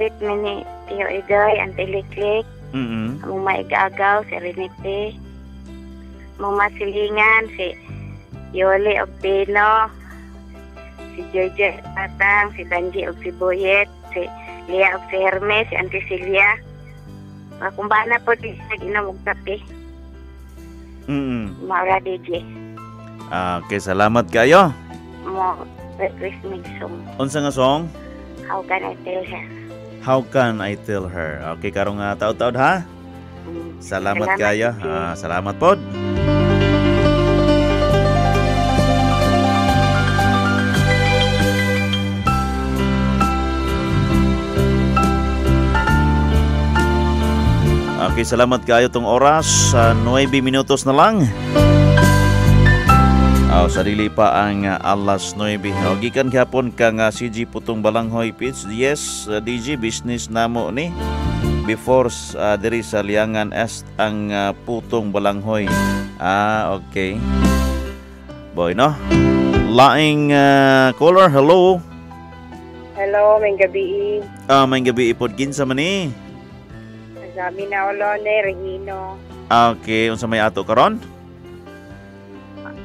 S9: Great mo ni Tio Edoy, Ante Liklik,
S2: Mm.
S9: ang maigagaw, si Renite, mga masilingan, si Yoli Ogpino, si Jojo Tatang, si Danji og si Boyet, si Lia og si Hermes, si Auntie Celia. Mga kumbana po di sa ginom og kape,
S2: Mm.
S9: Maura DJ.
S2: Okay, salamat kayo.
S9: Mo Christmas song.
S2: Unsa nga song?
S9: How can I tell her?
S2: How can I tell her? Okay, karong nga taud-taud ha.
S9: Mm.
S2: Salamat,
S9: Salamat,
S2: kayo. Ah, salamat pod. Okay, salamat kayo tong oras. Sa 9 minutos na lang. Aw sa dili pa ang uh, alas 9. O gikan gihapon ka nga CG Putong Balanghoy Pitch. Yes, uh, DJ business namo ni before uh, diri sa Liangan Est ang uh, Putong Balanghoy. Ah, okay. Boy, no? Laing uh, caller, hello.
S9: Hello, may gabi.
S2: Ah, may gabi ipod kinsa man ni.
S9: Sabi na ulo ni Regino.
S2: Ah, okay, unsa may ato karon?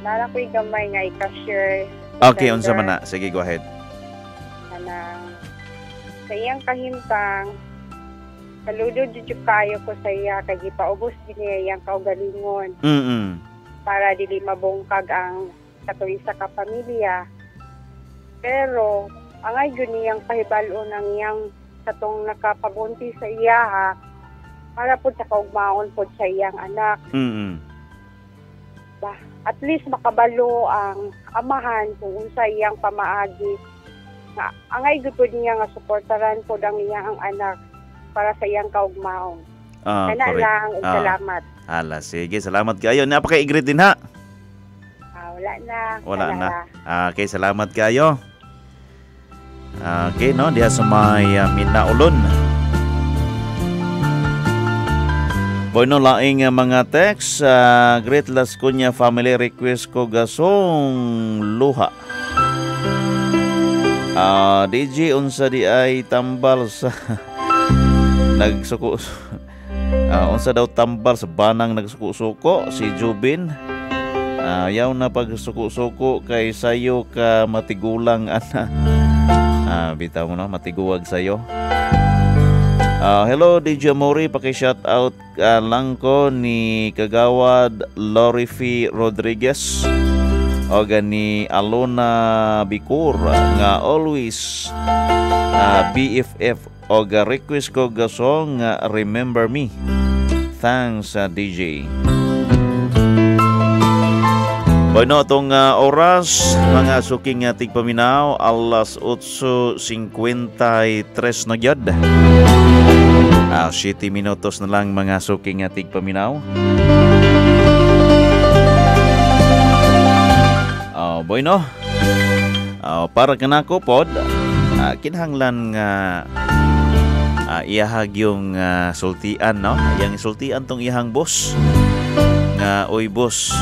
S9: Nala ko'y gamay nga i-cashier.
S2: Okay, unsa man na? Sige, go ahead.
S9: Kana, sa iyang kahintang, saludo jud kayo ko sa iya, kay gipaubos din niya iyang kaugalingon
S2: Mm.
S9: para dili mabungkag ang katuloy sa kapamilya. Pero, angay yun niyang pahibalo ng iyang katong nakapabunti sa iya ha, para po sa kaugmaon po sa iyang anak.
S2: Mm.
S9: At least makabalo ang amahan kung unsa iyang pamaagi nga angay gud niya nga suportaran pod ang iyang anak para sa iyang kaugmaon.
S2: Ah,
S9: Kana
S2: correct.
S9: lang
S2: Ah.
S9: salamat.
S2: Ala, sige, salamat kayo. Napaka-igrit din ha.
S9: Ah, wala na.
S2: Wala na. Ah, Okay, salamat kayo. Ah, Okay, no, diha sa may uh, Minaulon. Boy no laing nga mga text sa Great Las Cuña family request ko gasong luha. Ah, DJ unsa di ay tambal sa nagsuko Ah, unsa daw tambal sa banang nagsuko-suko si Jubin. Ah, yaw na pagsuko-suko kay sayo ka matigulang ana. Ah, bitaw mo na matiguwag sayo. Ah, hello DJ Mori, paki-shout out ah, lang ko ni Kagawad Lorifi Rodriguez o ni Alona Bicur nga always ah, BFF o request ko ga song Remember Me. Thanks sa DJ. Bueno, itong ah, oras, mga suking uh, tigpaminaw, alas 8.53 na gyud. Ah, 7 minutos na lang mga suking uh, tigpaminaw. Oh, bueno. Oh, para kanako pod, ah, kinahanglan nga ah, iyahag yung ah, sultian no yang sultian tong iyahang boss nga oy boss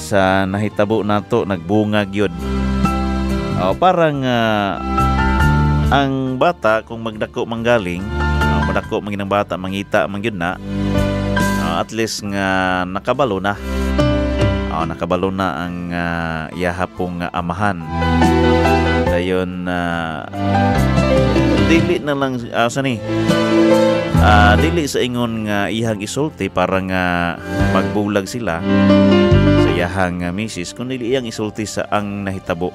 S2: sa nahitabo nato nagbungag yun oh, parang ah, ang bata kung magdako manggaling madako manginang bata mangita man na. Ah, at least nga nakabalo na. Oh, nakabalo na ang ah, iyaha pong ah, amahan. Dayon na dili na lang uh, sani Ah, dili sa ingon nga iyang isulti para nga magbulag sila sa iyahang uh, misis kun dili iyang isulti sa ang nahitabo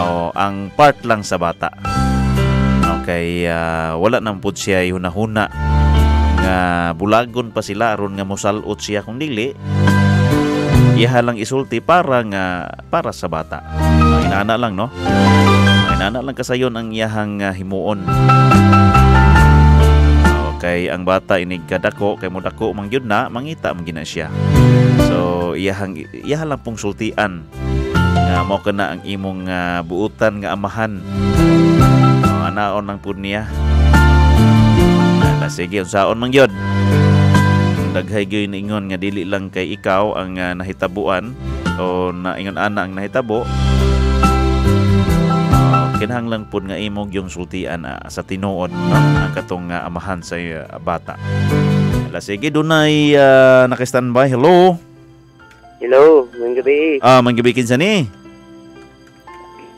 S2: o ang part lang sa bata okay ah, wala nang pud siya hunahuna. Nga bulagon pa sila aron nga mosalot siya kung dili. Iyaha lang isulti para nga para sa bata. Ang inana lang no? Ang inana lang kasayon ang iyahang ah, himuon. Kay ang bata inig kadako kay mo dako man gyud na mangita man gina siya. So iyahang iyaha lang pong sultian. Nga mao kana ang imong ah, buutan nga amahan uh, anaon lang pud niya. Ah, sige unsaon man gyud daghay gyud ingon nga dili lang kay ikaw ang ah, nahitabuan o naingon ana ang nahitabo. Ah, kinahanglan pud nga imong yung sultian ah, sa tinuod no? Ang katong ah, amahan sa ah, bata. Ala sige dunay uh, naka-standby. Hello?
S8: Hello, mga gabi.
S2: ah manggibikin sa ni?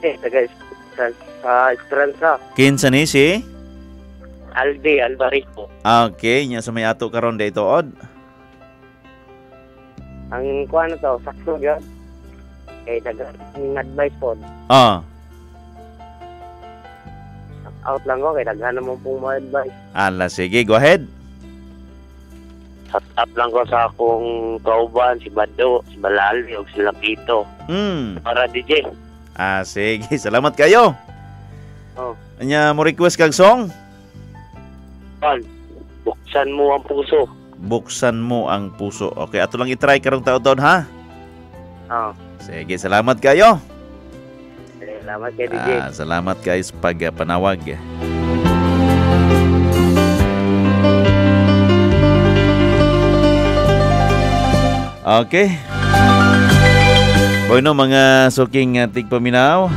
S8: Eh, taga sa, Esperanza.
S2: kinsa ni si
S8: Alde Alvarico.
S2: Okay nya sa may ato karon dito od
S8: Ang kuha na to, sakto yun. Eh, taga ng advice po.
S2: ah
S8: Out lang ko, kaya daghan naman pong mga advice.
S2: ala sige go ahead
S8: Shut up lang ko sa akong kauban, si Bado, si Balali, o si Lapito.
S2: hmm
S8: Para DJ.
S2: ah sige salamat kayo
S8: Oh.
S2: nya mo request kag song
S8: Pan, buksan mo ang puso.
S2: buksan mo ang puso okay ato lang i-try karong taon-taon ha
S8: Oh.
S2: sige salamat kayo
S8: Salamat kay DJ.
S2: Ah, salamat guys pag ah, panawag. Okay. Bueno mga suking uh, tigpaminaw.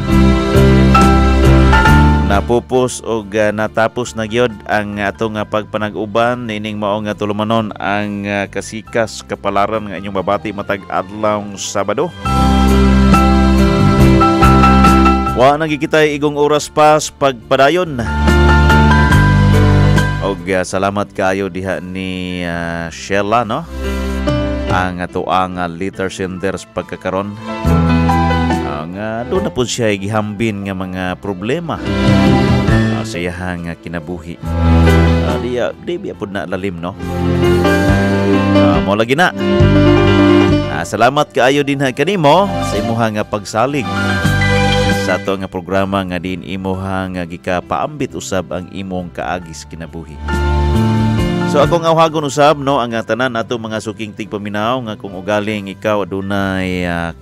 S2: Napupos og ah, natapos na gyud ang atong uh, pagpanag-uban nining mao nga tulumanon ang ah, kasikas kapalaran nga inyong babati matag adlaw Sabado. Wa nang gikitay igong oras pas pagpadayon. Og uh, salamat kayo diha ni uh, Shella no. Ang ato ang uh, liter senders pagkakaron. Uh, doon na po siya gihambin nga mga problema uh, sa iyahang uh, kinabuhi. Uh, di, uh, di biya po na lalim no. Uh, mo lagi na. Ah, salamat kaayo din ha kanimo sa imuha nga pagsalig sa ato nga programa nga din imuha nga gikapaambit usab ang imong kaagis kinabuhi. So akong awhagon usab no ang tanan ato mga suking tigpaminaw nga kung ugaling ikaw adunay uh,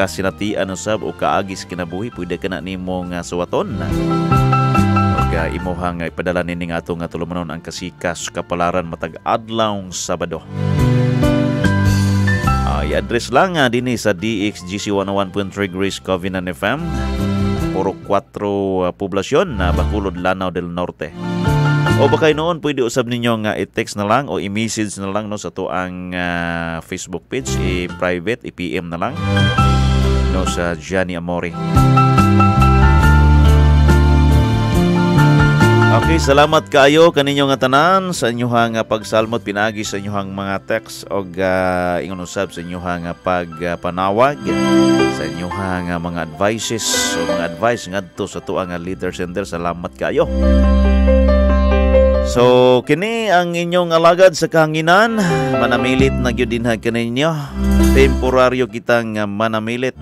S2: kasinatian usab o kaagis kinabuhi pwede ka na nimo nga suwaton. Og uh, imuha nga ipadala nini nga ato nga tulumanon ang kasikas kapalaran matag adlaw Sabado. Ah, i-address lang nga dinhi sa DXGC 101.3 Grace Covenant FM. Puro 4 uh, poblasyon na Bacolod, Lanao del Norte. O baka noon pwede usab ninyo nga i-text na lang o i-message na lang no sa to ang ah, Facebook page, i-private, i-PM na lang no sa Gianni Amore. Okay, salamat kayo kaninyo nga tanan sa inyong nga pagsalmot pinagi sa inyong mga text o uh, ingon usab sa inyong nga pagpanawag sa inyong nga mga advices o mga advice ngadto sa tuwa nga leader center. Salamat kayo. So, kini ang inyong alagad sa kahanginan. Manamilit na gyud din kaninyo. Temporaryo kitang nga manamilit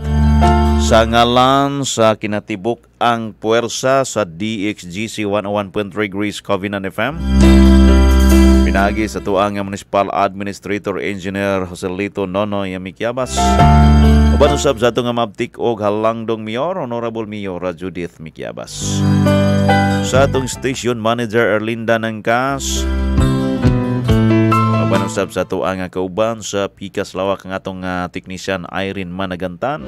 S2: sa ngalan sa kinatibuk ang puwersa sa DXGC 101.3 Greece Covenant FM. Pinagi sa tuang Municipal Administrator Engineer Jose Lito Nono Yamikyabas. Uban usab sa ato nga mabtik og halangdong Mayor Honorable Mayor Judith Mikyabas. Sa atong station manager Erlinda Nangkas. Mabanusab sa ato ang kauban sa Pikas Lawak ng atong uh, technician Irene Managantan.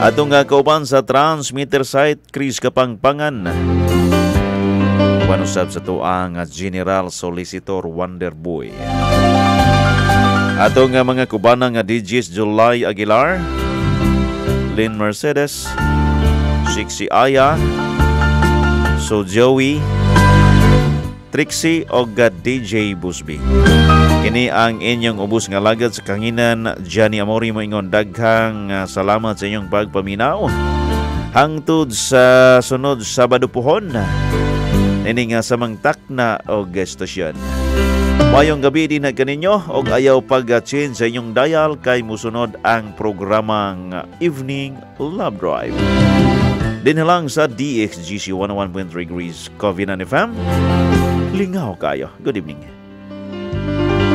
S2: Atong uh, kauban sa transmitter site Chris Kapangpangan. Mabanusab sa ang uh, General Solicitor Wonderboy. Atong uh, mga kubanang nga DJs July Aguilar, Lynn Mercedes, Sixi Aya, So Joey, Trixie o DJ Busby. Kini ang inyong ubos nga lagad sa kanginan Johnny Amori mo ingon daghang uh, salamat sa inyong pagpaminaw. Hangtod sa sunod Sabado puhon. Ini nga sa mangtak na og estasyon. Mayong gabi din na kaninyo og ayaw pag-change sa inyong dial kay musunod ang programang Evening Love Drive. Din lang sa DXGC 101.3 degrees Covinan FM. Lingaw kayo. Good evening.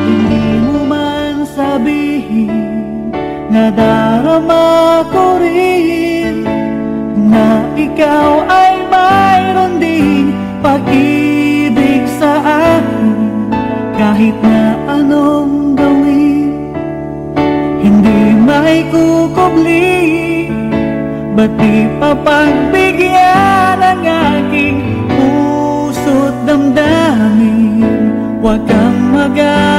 S10: Hindi mo man sabihin na darama ko rin na ikaw ay mayroon din pag-ibig sa akin kahit na anong gawin hindi may kukubli ba't di papagbigyan ang aking puso't damdamin? Huwag kang mag-alala